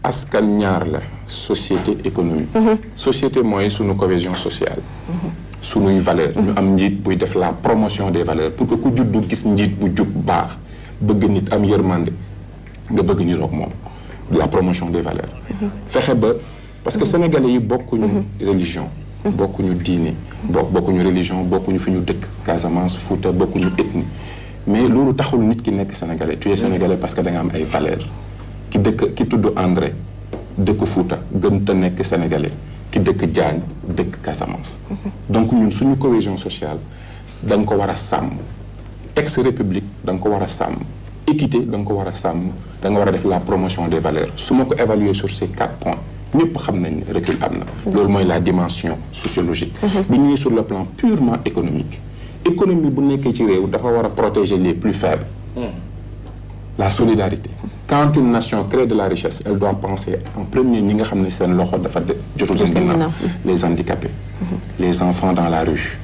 askan ñaar la société économie société mooy sunu cohésion sociale. Sunuy valeur. Ñu am njiit buy def la promotion des valeurs. Pour que ku juddu gis njiit bu jub baax. Bëgg nit am yërmande nga bëgg ñu roog moom. La promotion des valeurs. Fexe ba parce que sénégalais yi bokkuñu religion. Bokkuñu diine. Bokk bokkuñu religion bokkuñu fi ñu dëkk. Casamance Fouta bokkuñu ethnie. Mais loolu taxul nit ki nekk sénégalais. Tu es sénégalais parce que da nga am ay valeurs. Ki dëkk ki tudd André dëkk Fouta gën te nekk sénégalais ki dëkk Diagne dëkk Casamance. Donc ñun suñu cohésion sociale da nga ko war a sàmm. Texte république da nga ko war a sàmm. Équité da nga ko war a sàmm. Da nga war a def la promotion des valeurs. Su ma ko évaluer sur ces quatre points ñëpp xam nañ ne recul am na. Loolu mooy la dimension sociologique. Bu ñëwee sur le plan purement économique économie bu nekkee ci réew dafa war a protéger les plus faibles. La solidarité quand une nation crée de la richesse elle doit penser en premier ñi nga xam ne seen loxo dafa de jotul seen
seen
ginnaaw.
ginnaaw.
les handicapés. Les enfants dans la rue.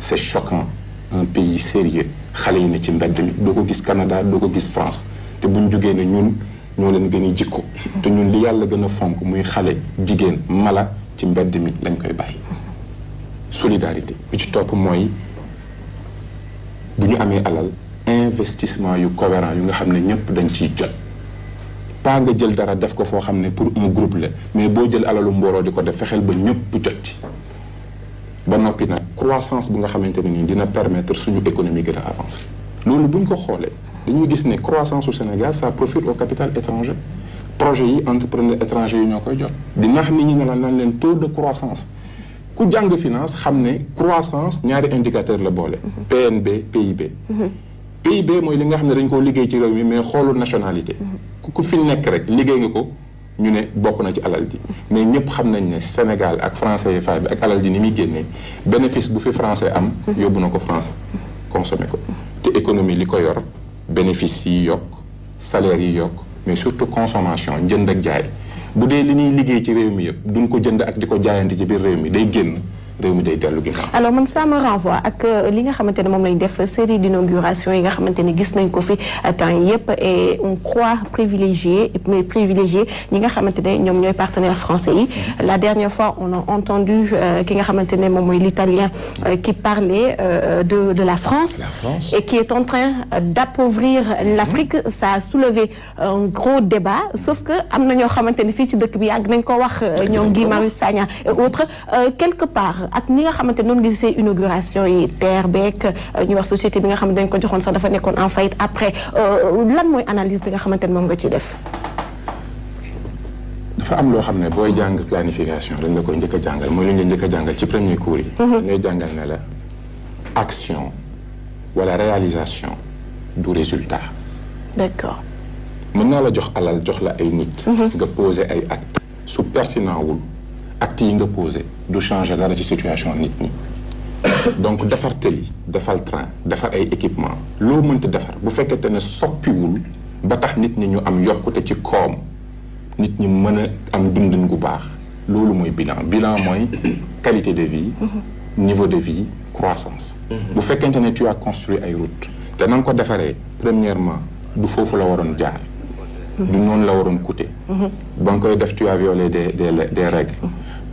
C'est choquant. Un pays sérieux. Xale yi ne ci mbedd mi. Doo ko gis Canada doo ko gis France. Te buñ jugee ne ñun ñoo leen gën a jikko. Te ñun li yàlla gën a fonk muy xale jigéen mala ci mbedd mi lañ koy bàyyi. Solidarité. Bi ci topp mooy bu ñu amee alal investissement yu cohérent yu nga xam ne ñëpp dañ ciy jot pas nga jël dara def ko foo xam ne pour un groupe la mais boo jël alalu mbooloo di ko def fexeel ba ñëpp jot ci. Ba noppi nag croissance bu nga xamante ne nii dina permettre suñu économie gën a avancer. Loolu bu ñu ko xoolee dañuy gis ne croissance au Sénégal ça profite au capital étranger. Projet yi entrepreneur étranger yi ñoo koy jot. Di nax nit ñi ne la naan leen taux de croissance. Ku jàng finance xam ne croissance ñaari indicateur la boole. PNB PIB PIB mooy li nga xam ne dañ koo liggéey ci réew mi mais nationalité ku fi nekk rek liggéey nga ko ñu ne bokk na ci alal ji. Mais ñëpp xam nañ ne Sénégal ak français yi bi ak alal ji ni muy génnee bénéfice bu fi français am yóbbu na ko France consommé ko. Te économie li ko yor bénéfice yi yokk salaire yi yokk mais surtout consommation jënd ak jaay. Bu dee li ñuy liggéey ci réew mi yëpp duñ ko jënd ak di ko jaayante ci biir réew mi day génn. Réew mi day dellu ginnaaw.
alors man ça me renvoie ak li nga xamante ne moom lañ def série d'inauguration yi nga xamante ne gis nañ ko fi temps yëpp et on croit privilégié mais privilégié ñi nga xamante ne ñoom ñooy partenaires français yi. la dernière fois on a entendu ki nga xamante ne moom mooy l'italien qui parlait de de la France. Et qui est en train d'appauvrir l'Afrique ça a soulevé un gros débat sauf que am na ñoo xamante ne fii ci dëkk bi yàgg nañ ko wax ñoom Guy Marius Sagna et autres quelque part. Ak ñi nga xamante noonu gisee inauguration yi terre beeg ñu wax société bi nga xam ne dañ ko joxoon sax dafa nekkoon en faillite après lan mooy analyse bi nga xamante ne moom nga ci def?
dafa am loo xam ne booy jàng planification dañ la koy njëkk a jàngal mooy lu ñu la njëkk a jàngal ci premier cours yi. ngay jàngal ne la action wala réalisation du résultat.
d'accord.
mën naa la jox alal jox la ay nit. nga poser ay actes su pertinent wul. Actes yi nga posé du changer dara ci situation nit ñi. Donc defar tëli defal train defar ay équipement loo mënta defar bu fekkente ne soppiwul ba tax nit ñi ñu am yokkute ci koom nit ñi mën a am dundin gu baax. Loolu mooy bilan. Bilan mooy <coughs> qualité de vie niveau de vie croissance. Bu fekkente ne tu as construit ay routes te na nga ko defaree premièrement du foofu la waroon jaar du noonu la waroon coûter. Ba nga koy def tu as violé des des des règles.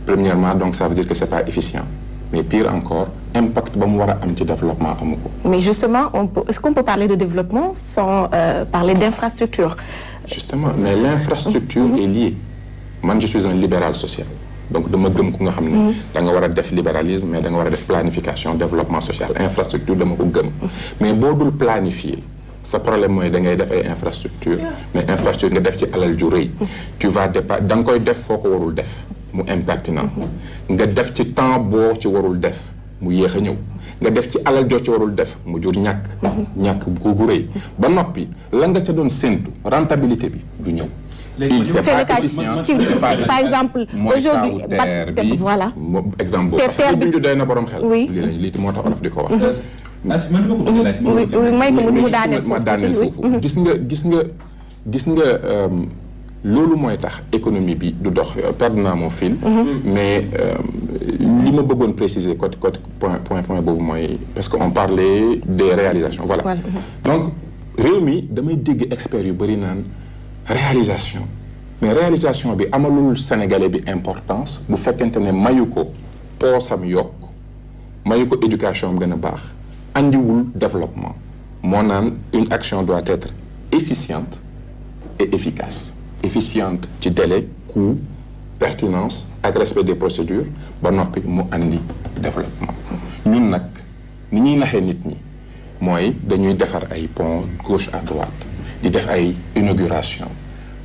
Premièrement donc ça veut dire que c'est pas efficient. Mais pire encore impact ba mu war a am ci développement amu ko.
Mais justement on peut est-ce qu'on peut parler de développement sans euh, parler d'infrastructure?
Justement mais l'infrastructure est liée. Man je suis un libéral social. Donc dama gëm ku nga xam ne da nga war a def libéralisme mais da nga war a def planification développement social. Infrastructure dama ko gëm. Mais boo dul planifier sa problème mooy da ngay def ay infrastructure mais infrastructure nga def ci alal ju rëy. Tu vas dépa da nga koy def foo ko warul def mu impertinent. Nga def ci temps boo ci warul def mu yéex a ñëw. Nga def ci alal joo ci warul def mu jur ñàkk. Ñàkk gu gu rëy. Ba noppi la nga ca doon séntu rentabilité bi du ñëw. C'est
le
pas
cas ci par exemple aujourd'hui voilà.
Exemple boobu
Te-
tax
terre bi-
junj doy na borom xel.
Oui.
lii la lii moo tax olof di ko wax
Asi man li ma ko
may ko mu
mais
mu
juste
daaneel
ma
foofu
daaneel
tuuti,
foofu. Gis nga gis nga gis nga loolu mooy tax économie bi du dox. Euh, perdre naa mon fil. Mais euh, li ma bëggoon préciser côté côté point point point boobu mooy parce que on parlait des réalisations voilà.
Voilà.
donc réew mi damay dégg experts yu bëri naan réalisation. Mais réalisation bi amalul sénégalais bi importance bu fekkente ne mayu ko poosam yokk mayu ko éducation am gën a baax andiwul développement. Une action doit être efficiente et efficace. Efficiente ci délai coût pertinence ak respect des procédures ba noppi mu andi développement. Ñun nag ni ñuy naxee nit ñi mooy dañuy ay pont gauche à droite di def ay inauguration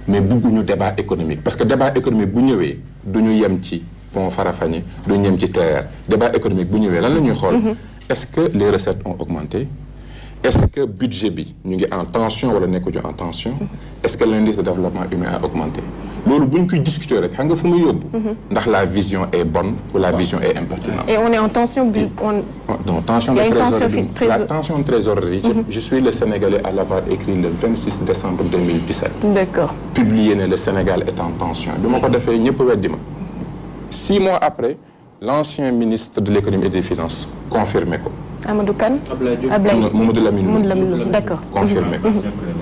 mais bugguñu débat économique parce que débat économique bu ñëwee du ñu yem ci pont Farafenni du ñu yem ci TER débat économique bu ñëwee lan la ñuy est-ce que les recettes ont augmenté? Est-ce que budget bi ñu ngi en tension wala nekkuñu en tension? Est-ce que l'indice de développement humain a augmenté? Loolu bu ñu koy discuter rek xam nga fu mu yóbbu? Ndax la vision est bonne ou la vision est impertinente?
Et on est en tension bu on
donc tension de trésorerie. la
trésor-
tension de trésorerie je suis le Sénégalais à l'avoir écrit le 26 décembre 2017
d'accord.
Publié ne le Sénégal est en tension. Bi ma ko defee ñëpp weddi ma. Six mois après l'ancien ministre de l'économie et des finances confirmé ko.
Amadou Kane?
Abdoulaye
Mamadou Lamine
d'accord.
confirmé ko.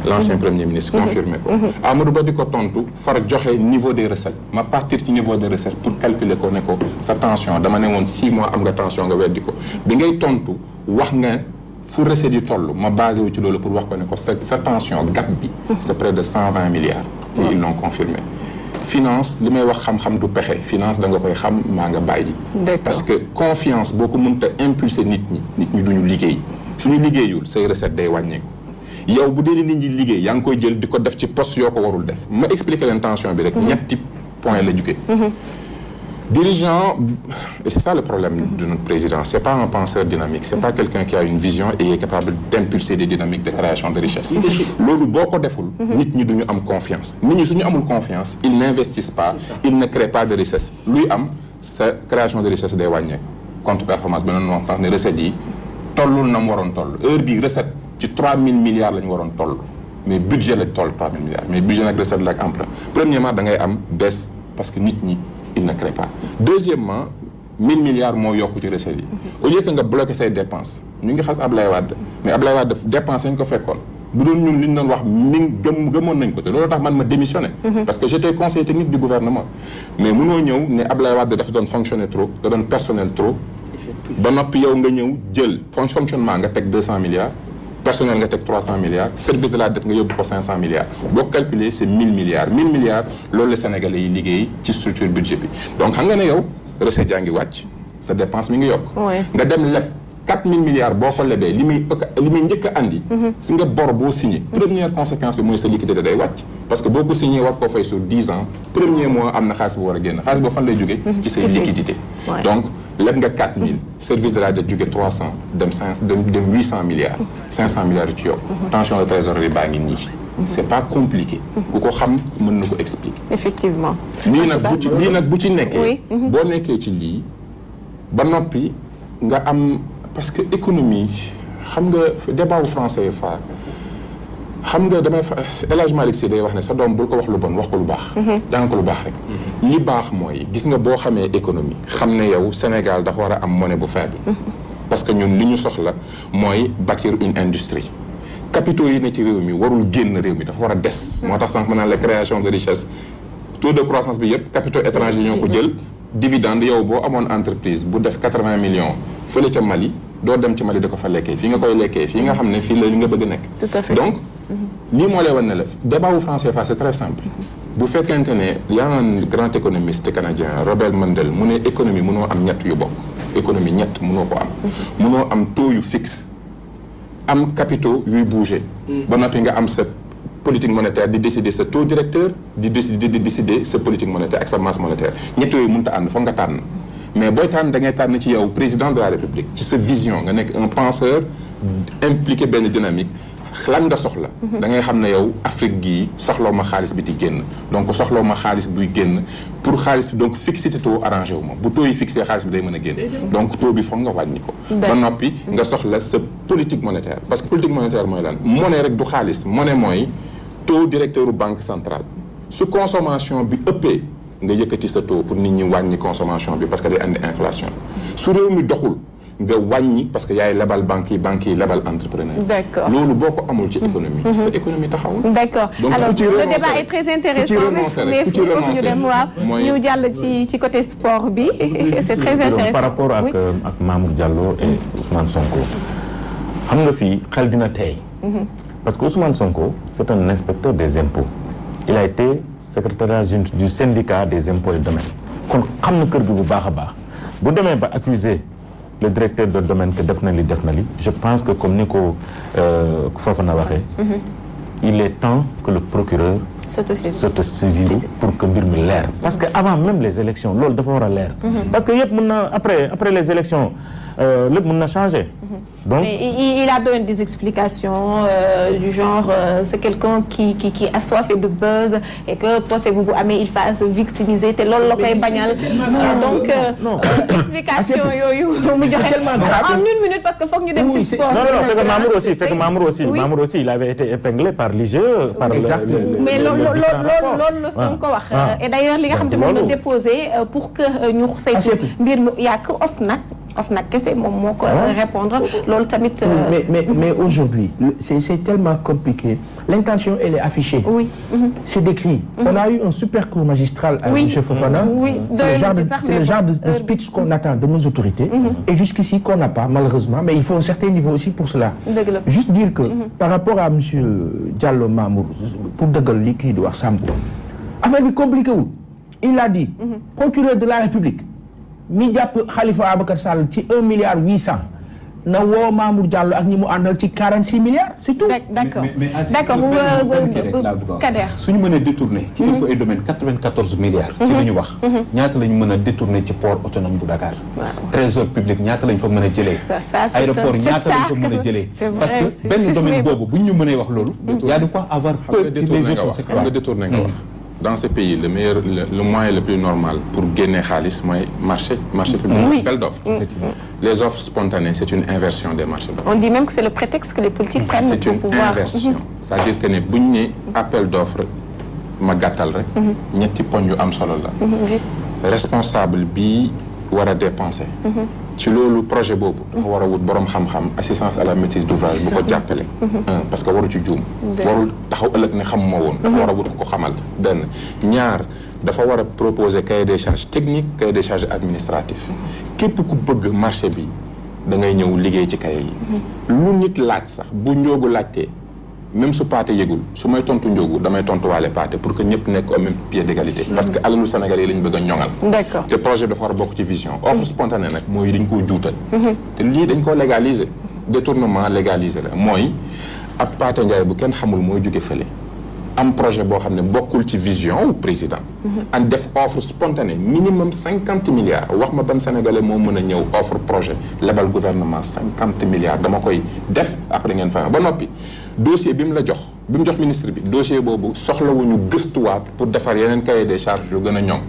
L'ancien premier ministre confirmé ko. Amadou Ba di ko tontu far joxe niveau des recettes. Ma partir ci niveau des recettes pour calculer ko ne ko sa tension. Dama ne woon 6 mois am nga tension nga weddi ko. Bi ngay tontu wax nga fu recettes yi toll. Ma basé wu ci loolu pour wax ko ne ko sa sa tension gap bi c'est près de 120 milliards. Et ils l'ont confirmé finance li may wax xam-xam du pexe. Finance da nga koy xam maa nga bàyyi.
D'accord.
parce que confiance boo ko mënta impulser nit ñi nit ñi duñu liggéey. Suñu liggéeyul say recette day wàññeeku. Yow bu dee nit ñi liggéey yaa ngi koy jël di ko def ci poste yoo ko warul def. Ma expliquer leen tension bi rek. Ñetti point la jugee dirigeant et c'est ça le problème de notre président c'est pas un penseur dynamique c'est pas quelqu'un qui a une vision et est capable d'impulser des dynamiques de création de richesse. Loolu boo ko deful nit ñi duñu am confiance. Nit ñi suñu amul confiance ils n'investissent pas ils ne créent pas de richesse. Luy am sa création de richesse day wàññeeku. Compte performance noonu wax sax ne recettes yi tollul toll. Heure recette ci 3000 milliards la ñu waroon toll. Mais budget la toll 3000 milliards. Mais budget nag recette la ak emprunt. Premièrement da ngay am baisse parce que nit ñi il ne crée pas. Deuxièmement 1000 milliards moo yokk ci recettes yi. Au lieu que nga bloqué say dépenses ñu ngi xas Ablaye Wade mais Ablaye Wade dépense ñu ko fekkoon. Bu doon ñun li ñu doon wax mi gëm gëmoon nañ ko te loolu tax man ma démissionné. Parce que j'étais conseiller technique du gouvernement. Mais mënoo ñëw ne Ablaye Wade dafa doon fonctionner trop da doon personnel trop. Ba noppi yow nga ñëw jël fon fonctionnement nga teg 200 milliards personnel nga teg 300 milliards service de la dette nga yóbbu ko 500 milliards. Boo calculer c'est 1000 milliards. 1000 milliards loolu la Sénégalais yi liggéey ci structure budget bi. Donc xam nga ne yow recette yaa ngi wàcc sa dépense mi ngi yokk.
Ouais.
nga dem leb 4000 milliards boo ko lebee li muy li muy njëkk a andi. Si nga bor boo signé première conséquence bi mooy sa liquidité day wàcc. Parce que boo ko signé war koo fay sur 10 ans premier mois am na xaalis bu war a génn. Xaalis boo fan lay jógee? Ci say
Ci say-
liquidité. Donc leb nga 4000 service de la dette jóge 300 dem 5 dem dem 800 milliards. 500 milliards yu ci yokk. Tension de trésorerie baa ngi nii. C'est pas compliqué. Ku ko xam mën na ko expliquer.
Effectivement.
lii nag bu ci lii nag bu ci nekkee
Oui.
boo nekkee ci lii ba noppi nga am parce que économie xam nga débat wu français fa xam nga damay fa El Hadj Malick Sy day wax ne sa doom bul ko wax lu bon wax ko lu baax. Jàng ko lu baax rek. Li baax mooy gis nga boo xamee économie xam ne yow Sénégal dafa war a am monnaie bu faible. Parce que ñun li ñu soxla mooy bâtir une industrie. Capitaux yi ne ci réew mi warul génn réew mi dafa war a des. Moo tax sànq ma naan la création de richesse. Taux de croissance bi yëpp capitaux étrangers ñoo ko jël dividende yow boo amoon entreprise bu def 80 millions fële ca Mali doo dem ci Mali da ko fa lekkee. Fii nga koy lekkee fii nga xam ne fii la li nga bëgg nekk.
Tout à fait.
donc lii moo lay wan ne la débat wu franc CFA c'est très simple. Bu fekkente ne y a un grand économiste canadien Robert Mundell mu ne économie mënoo am ñett yu bokk. Économie ñett mënoo ko am. Mënoo am taux yu fixe. Am capitaux yuy bouger. Ba noppi nga am sa politique monétaire di décider sa taux directeur di décider di décider sa politique monétaire ak sa masse monétaire. Ñett yooyu mënut a ànd foog nga tànn. Mais booy tànn da ngay tànn ci yow président de la république ci sa vision. Nga nekk un penseur impliqué benn dynamique. Lan nga soxla? Da ngay xam ne yow Afrique gii soxlaw ma xaalis bi di génn. Donc soxlaw ma xaalis buy génn. Pour xaalis donc fixité taux arrangé wu ma. Bu taux yi fixé xaalis bi day mën a génn. Donc taux bi foog nga wàññi ko. Ba noppi nga soxla sa politique monétaire. Parce que politique monétaire mooy lan? Monnaie rek du xaalis. Monnaie mooy taux directeur banque centrale. Su consommation bi ëppee nga yëkkati sa taux pour nit ñi wàññi consommation bi parce que day andi inflation. Su réew mi doxul nga wàññi parce que yaay lebal banques yi banques yi lebal entrepreneur
D'accord.
loolu boo ko amul ci économie sa économie taxawul.
D'accord.
Donc,
alors le débat est très intéressant mais que ñu dem waaw ñu jàll ci ci côté sport bi. C'est très intéressant.
par rapport ak ak Mamour Diallo et Ousmane Sonko xam nga fii xel dina tey parce que Ousmane Sonko c'est un inspecteur des impôts. Il a été secrétaire du syndicat des impôts et domaines kon xam na kër gi bu baax a baax. Bu demee ba accuser le directeur de domaine que def na li def na li je pense que comme ni ko euh, waxee il est temps que le procureur
S'autosaisir.
s'autosaisir pour que mbir mi leer. Parce que avant même les élections loolu dafa war a leer. Parce que yëpp mën na après après les élections euh, lépp mën na changer donc
Mais il, il a donné des explications euh, du genre euh, c'est quelqu'un qui qui qui assoiffé de buzz et que procès bu bu amee il va se victimiser. La koy bañal Euh, donc euh, <coughs> explication en une minute parce que foog ñu dem ci sport
non non non c'est que Mamour aussi c'est que Mamour aussi.
Oui.
Mamour aussi il avait été épinglé par l'IGE par le,
Exactement.
le- le-
mais
le-
loolu
le
Sonko wax.
Ah.
et d'ailleurs moom la
loolu.
déposé euh, pour que euh, ñu saytu mbir mi yaa ko of nag OFNAC kese moom moo ko répondre loolu tamit.
mais mais mais aujourd'hui c'est c'est tellement compliqué l'intention elle est affichée.
oui.
c'est décrit. on a eu un super cours magistral. avec
Oui.
monsieur Fofana.
Oui,
c'est le genre de c'est le genre
euh,
speech qu'on attend de nos autorités. et jusqu'ici qu'on n'a pas malheureusement mais il faut un certain niveau aussi pour cela.
dëgg la.
juste dire que par rapport à monsieur Diallo Mamour pour dëggal li kii di wax Sambou affaire bi compliqué wul il a dit procureur de la République mi jàpp Khalifa Abacar Sall ci un milliard huit cent na woo Mamour Diallo ak ñi mu àndal ci quarante six milliards c'est tout
D'ac- d'accord
a ci impôt et domaine 94 milliards. ci li ñu wax. ñaata lañu mën a détourner ci port autonome bu Dakar. trésor public ñaata lañ fa mën a jëlee. Aéroport ñaata lañ fa mën a jëlee. Parce que benn domaine boobu bu ñu mënee wax loolu. y a de quoi avoir peur ci les autres secteurs.
détourné nga wax dans ce pays le meilleur le, le moyen le plus normal pour génne xaalis mooy marché marché public.
Oui.
appel d'offres. Les offres spontanées c'est une inversion des marchés
on dit même que c'est le prétexte que les politiques prennent
c'est
pour
une
pouvoir.
inversion. C'est-à-dire que ne bu ñu ne appel d'offres ma gàttal rek ñetti poñ yu am solo la.
Mhm,
responsable bi war a dépenser ci loolu projet boobu dafa war a wut borom xam-xam assistance à la maîtrise d'ouvrage bu ko jàppale. Un parce que waru ci juum. Warul taxaw ëllëg ne xamuma woon. Dafa war a wut ko xamal. Benn. Ñaar dafa war a proposer cahier des charges technique cahier des charges administratif képp ku bëgg marché bi da ngay ñëw liggéey ci cahier yi. Lu nit laaj sax bu njoogu laajtee même su paate yëgul su may tontu njóogu damay tontuwaale paate pour que ñëpp nekk au même pied d'égalité. Parce que alalu Sénégal yi lañ bëgg a ñoŋal.
D'accord.
te projet bi dafa war a bokk ci vision. Offre spontanée nag mooy dañ koo juutal. Te lii dañ koo légaliser. Détournement légalisé la. Mooy ab paate Ndiaye bu kenn xamul mooy jóge fële. Am projet boo xam ne bokkul ci vision wu président. An def offre spontanée minimum cinquante milliards. Wax ma ban sénégalais moo mën a ñëw offre projet. Lebal gouvernement cinquante milliards. Dama koy def après ngeen fay ba noppi dossier bi mu la jox bi mu jox ministre bi dossier boobu soxlawuñu gëstuwaat pour defar yeneen cahier des charges yu gën a ñoŋ.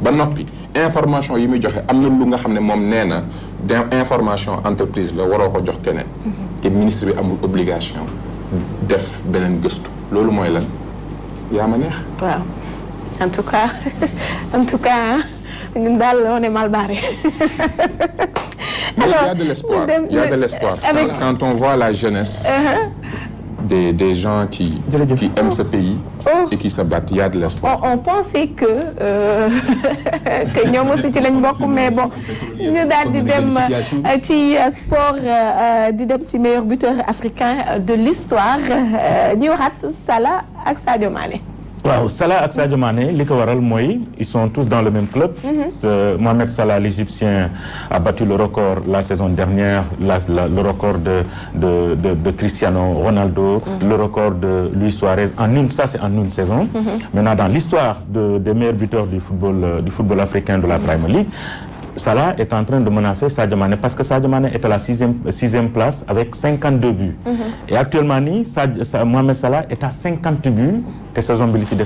Ba noppi information yi muy joxe am na lu nga xam ne moom nee na d' information entreprise la waroo ko jox keneen. Te ministre bi amul obligation def beneen gëstu. Loolu mooy lan. Yaa ma neex?
Waaw. En tout cas <laughs> en tout cas ñun daal on est mal barré.
il y a de l'espoir. il y a de l'espoir. quand, quand on voit la jeunesse des des gens qui qui aiment ce pays
Oh.
et qui se battent. Il y a de l'espoir.
On on pensait que euh, <laughs> que ñoom aussi ci lañ bokk mais bon ñu daal di dem euh, ci euh, sport euh, di dem ci meilleur buteur africain de l'histoire. Euh, ñu waxaat Salah ak Sadio Mané.
Waaw Salah ak Sadio Mané li ko waral mooy ils sont tous dans le même club. Ce- Mohamed Salah l'Égyptien a battu le record la saison dernière la, la- le record de de de, de Cristiano Ronaldo. le record de Luis Suarez en une ça c'est en une saison. Maintenant dans l'histoire de des meilleurs buteurs du football euh, du football africain de la Premier League. Salah est en train de menacer Sadio parce que Sadio est à la sixième sixième place avec 52 buts. Et actuellement Sa- Mohamed Salah est à 50 buts te saison ci des.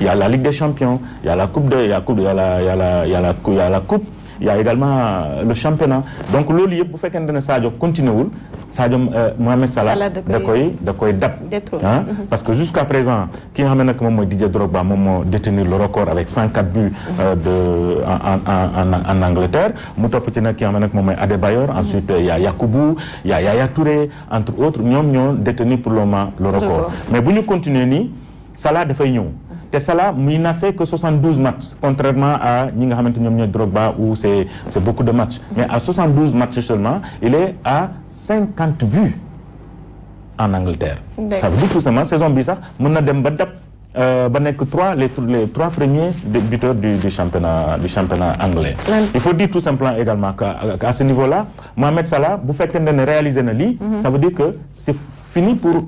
Il y a la Ligue des Champions, il y a la Coupe de il y a coupe il y a la il y a la il y a la il y a la Coupe, il y a également euh, le championnat. Donc loolu yëpp bu fekkente ne Sadio continué wul Sadio euh, Mohamed Salah
da koy-
da koy da koy dab.
Détrôner.
ah parce que jusqu'à présent ki nga xam ne nag moom mooy Didier Drogba moom moo détenir le record avec 104 buts euh, de en en en en Angleterre. Mu topp ci nag ki nga xam ne nag moom mooy Adebayor ensuite il y a Yakubu il y a Yaya Touré entre autres. Ñoom ñoo détenir pour le moment le record.
Record.
mais bu ñu continuer nii Salah dafay ñëw te Salah il n'a fait que 72 matchs contrairement à ñi nga xamante ñoom ñooy Drogba où c'est c'est beaucoup de matchs mais à 72 matchs seulement il est à 50 buts en Angleterre. Ça veut dire tout simplement saison bi sax mën na dem ba dab euh, ba nekk trois les les trois premiers buteurs du du championnat du championnat anglais. il faut dire tout simplement également que à, à ce niveau-là Mohamed Salah bu fekkente ne réalisé na lii. ça veut dire que c'est fini pour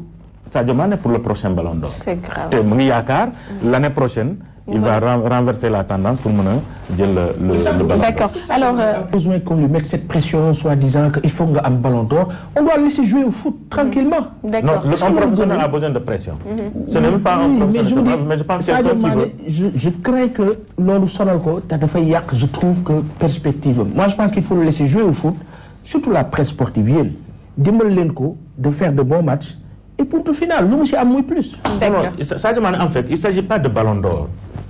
Sadio Mané pour le prochain Ballon d'Or.
C'est grave.
te mu ngi yaakaar l'année prochaine. il va ren- renverser la tendance pour mën a jël le le le Ballon d'Or.
D'accord alors euh,
besoin qu'on lui mette cette pression soi-disant qu'il faut nga am ballon d'or on doit laisser jouer au foot tranquillement
Non,
d'accord
le, un professionnel a besoin de pression. Ce n'est même pas un
Oui, mais je,
professionnel,
dis,
mais je pense quelqu'un qui veut.
Je, je crains que loolu sonal ko te dafay yàq je trouve que perspective moi je pense qu'il faut le laisser jouer au foot surtout la presse sportive yéen dimbali leen ko de faire de bons matchs et pour le final lu mu si am muy plus
d'accord
Sadio Mané, en fait, il ne s'agit pas de ballon d'or.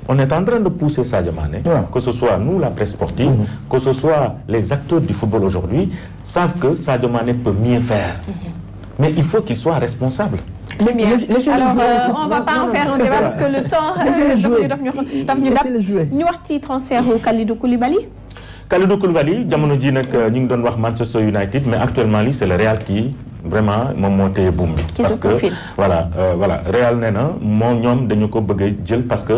on est en train de pousser Sadio Mané,
Ouais.
que ce soit nous, la presse sportive, que ce soit les acteurs du football aujourd'hui, savent que Sadio Mané peut mieux faire. Mais il faut qu'il soit responsable.
Très bien. Alors, euh, on va pas en faire un débat parce que le temps
Laissez-le
daf ñu daf ñu wax ci transfert wu Kalidou Koulibaly.
Kalidou Koulibaly jamono ji nag ñu ngi doon wax Manchester United mais actuellement c'est le Real qui vraiment moom moo téye buum bi.
Qui
parce que voilà euh, voilà Real nee na moom ñoom dañu ko bëgg a jël parce que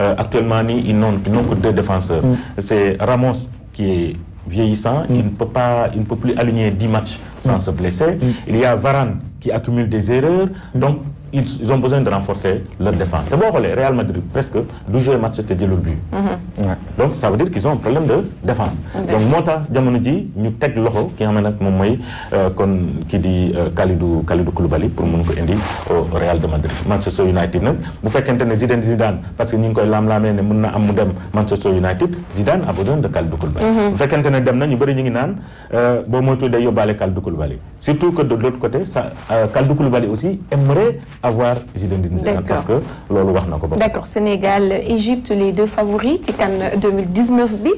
euh, actuellement nii ils n'ont ils n'ont que deux défenseurs. c'est Ramos qui est vieillissant il ne peut pas il ne peut plus aligner 10 matchs sans se blesser. il y a Varane qui accumule des erreurs. Donc ils, ils ont besoin de renforcer leur défense. Te boo xoolee Real Madrid presque du jouer match te jëlul but.
Ouais.
donc ça veut dire qu'ils ont un problème de défense. Donc tax jamono ji ñu teg loxo ki nga xam ne nag moom mooy euh, Kalidou Kalidou Koulibaly pour ko indi au Real de Madrid. Manchester United bu fekkente ne Zidane Zidane parce que mun na am mu dem Manchester United Zidane a besoin de Kalidou Koulibaly. Bu fekkente ne dem na ñu bëri ñu ngi naan euh, boo moytu day yóbbaale Kalidou Koulibaly. Surtout que de l'autre côté ça euh, Kalidou Koulibaly aussi aimerait avoir Zidane Zidane parce que loolu wax na ko ba
D'accord, Sénégal, Égypte, les deux favoris ci CAN 2019 bi.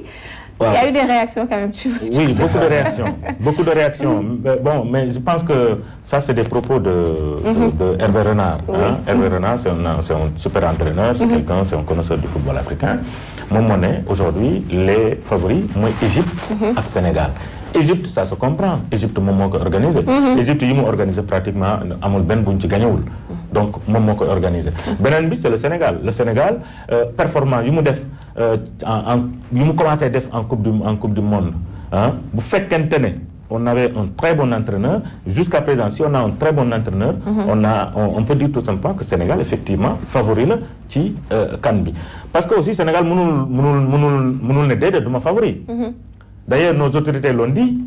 Il y a eu des réactions quand même. Tu, tu-
Oui, beaucoup de réactions. beaucoup de réactions. <laughs> Mais Bon, mais je pense que ça, c'est des propos de, de Hervé Renard. hein. Hervé Renard, c'est un, super entraîneur, c'est quelqu'un, c'est un connaisseur du football africain. Moom moo ne aujourd'hui les favoris mooy Égypte ak Sénégal. Égypte ça se comprend Égypte moo ko organisé. Égypte yi mu organisé pratiquement amul ci gañewul donc moom moo koy organisé. beneen bi c'est le Sénégal le Sénégal euh, performant yu mu def euh, en en yu mu commencé def en coupe du en coupe du monde ah bu fekkente ne on avait un très bon entraîneur jusqu'à présent si on a un très bon entraîneur. on a on, peut dire tout simplement que Sénégal effectivement favori la ci euh, CAN bi parce que aussi Sénégal mënul mënul mënul mënul ne déedéet du ma favori. D'ailleurs, nos autorités l'ont dit.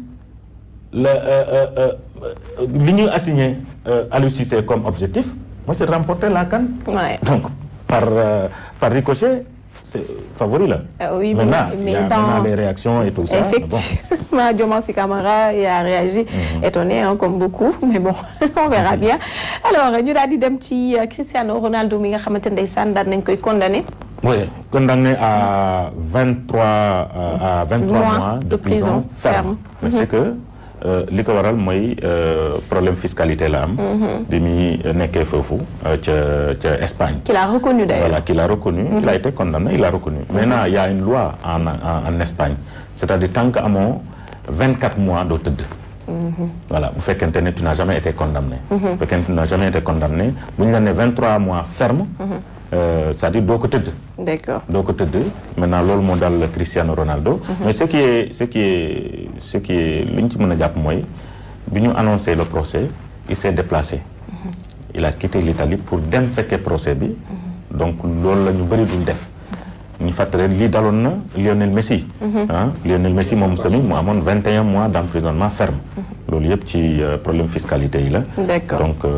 Euh, li ñu assigné Aliou Cissé comme objectif, moi, c'est de remporter la CAN.
Ouais.
Donc, par, euh, par ricochet, c'est favori là.
Euh, oui, mais-
il y a
mais dans-
maintenant les réactions et tout ça. Bon.
Effectivement, <laughs> Diomansi Camara il a réagi étonné hein, comme beaucoup <laughs> mais bon <laughs> on verra bien alors ñu daal di dem ci euh, Cristiano Ronaldo daan nañ koy condamné
Oui, condamné à 23, euh, à 23
Mois
mois,
de
de, prison,
prison
ferme.
ferme.
Mais c'est que euh, li ko waral mooy euh, problème fiscalité la am. bi muy nekkee foofu euh, ca ca Espagne.
qu'il a reconnu d'ailleurs
Voilà, qu'il a reconnu, il a été condamné, il a reconnu. Maintenant, il y a une loi en, en, en Espagne, c'est-à-dire tant que amoo 24 mois doo tëdd. Voilà, bu fekkente ne tu n'as jamais été condamné. bu fekkente ne tu n'as jamais été condamné bu ñu la nee 23 mois ferme. Euh, c'est-à-dire doo ko tëdd.
d'accord
doo ko tëdd maintenant loolu moo dal Cristiano Ronaldo. mais ce qui est ce qui est ce qui est li ñu ci mën a jàpp mooy bi ñu annoncé le procès il s'est déplacé. il a quitté l'Italie pour dem fekkee procès bi. donc loolu la ñu bëri duñ def. ñu fàttali lii daloon na Lionel Messi. ah Lionel Messi moom tamit mu amoon 21 mois d'emprisonnement ferme. loolu yëpp ci euh, problème fiscalité yi la.
D'accord.
donc euh,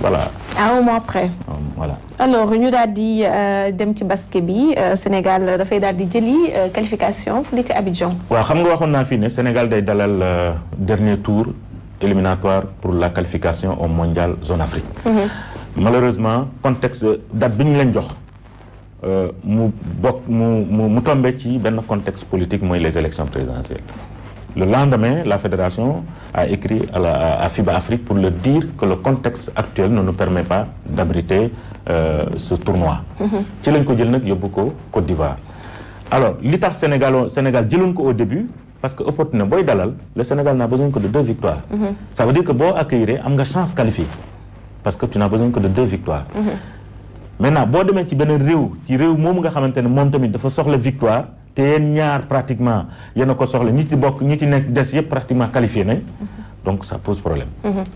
voilà
à un mois près
euh, voilà.
alors ñu daal di euh, dem ci basket bi euh, Sénégal dafay daal di jëli qualification fële ci Abidjan
waaw xam nga waxoon naa fii ne Sénégal day dalal dernier tour éliminatoire pour la qualification au mondial zone Afrique. malheureusement contexte date bi ñu leen jox mu bokk mu mu mu tombé ci benn contexte politique mooy les élections présidentielles. Le lendemain, la fédération a écrit à, la, à FIBA Afrique pour leur dire que le contexte actuel ne nous permet pas d'abriter euh, ce tournoi. ci lañ ko jël nag yóbbu ko Côte d'Ivoire. alors li tax Sénégal Sénégal jëloon ko au début parce que opportunité booy dalal le Sénégal n'a besoin que de deux victoires. ça veut dire que boo accueillir am nga chance qualifiée parce que tu n'as besoin que de deux victoires. maintenant boo demee ci beneen réew ci réew moomu nga xamante ne moom tamit dafa soxla victoire te yéen ñaar pratiquement yéen a ko soxla. ñi ci bokk ñi ci nekk des yëpp pratiquement qualifié nañ. Donc ça pose problème.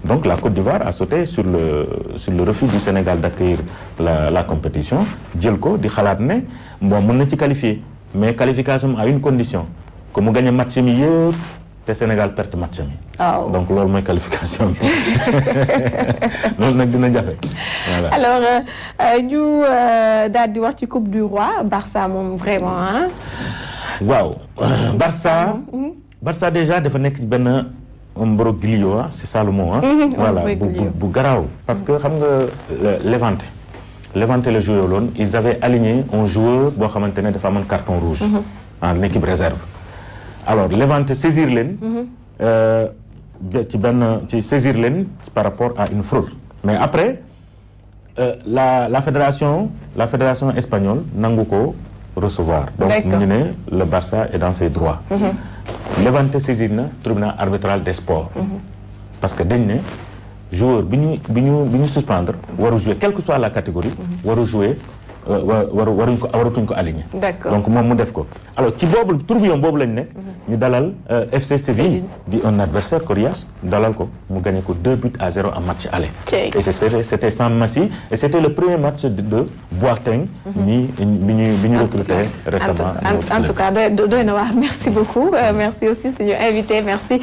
Donc la Côte d'Ivoire a sauté sur le sur le refus du Sénégal d'accueillir la la compétition. Jël ko di xalaat ne bon mën na ci qualifier. Mais qualification à une condition. Que mu gagné match mi yëpp te Sénégal perte match mi.
Waaw.
Donc loolu mooy qualification bi. <laughs> Loolu nag dina jafe. Voilà.
Alors euh, ñu daal di wax ci coupe du roi Barça moom vraiment ah.
waaw. Barça Barça déjà dafa nekk ci benn imbroglio ah c'est ça le mot ah voilà bu bu bu garaaw. Parce que xam nga le- Levante. Levante la joué loon. Ils avaient aligné un joueur boo xamante ne dafa amoon carton rouge. En équipe réserve alors Levante saisir leen. Euh, ci benn ci saisir leen par rapport à une fraude. Mais après euh, la la fédération la fédération espagnole nangu ko recevoir. Donc
D'accord.
ñu ne le Barça est dans ses droits. Levante saisir na tribunal arbitral des sports. Parce que dañ ne joueur bi ñu bi ñu bi ñu suspendre waru jouer. Quelle que soit la catégorie waru jouer wa- waru waruñ ko waratuñ ko
D'accord.
donc moom mu def ko. Alors ci boobu tourbillon boobu lañ nekk ñu dalal euh, FC Séville di un adversaire coriace dalal ko mu gagné ko deux buts à zéro en match aller. Et c'était c'était sans Massi et c'était le premier match de, Boateng bi ñu bi ñu recruté récemment.
En- tout cas doy doy na waar. Merci beaucoup. Euh, merci aussi suñu invité. Merci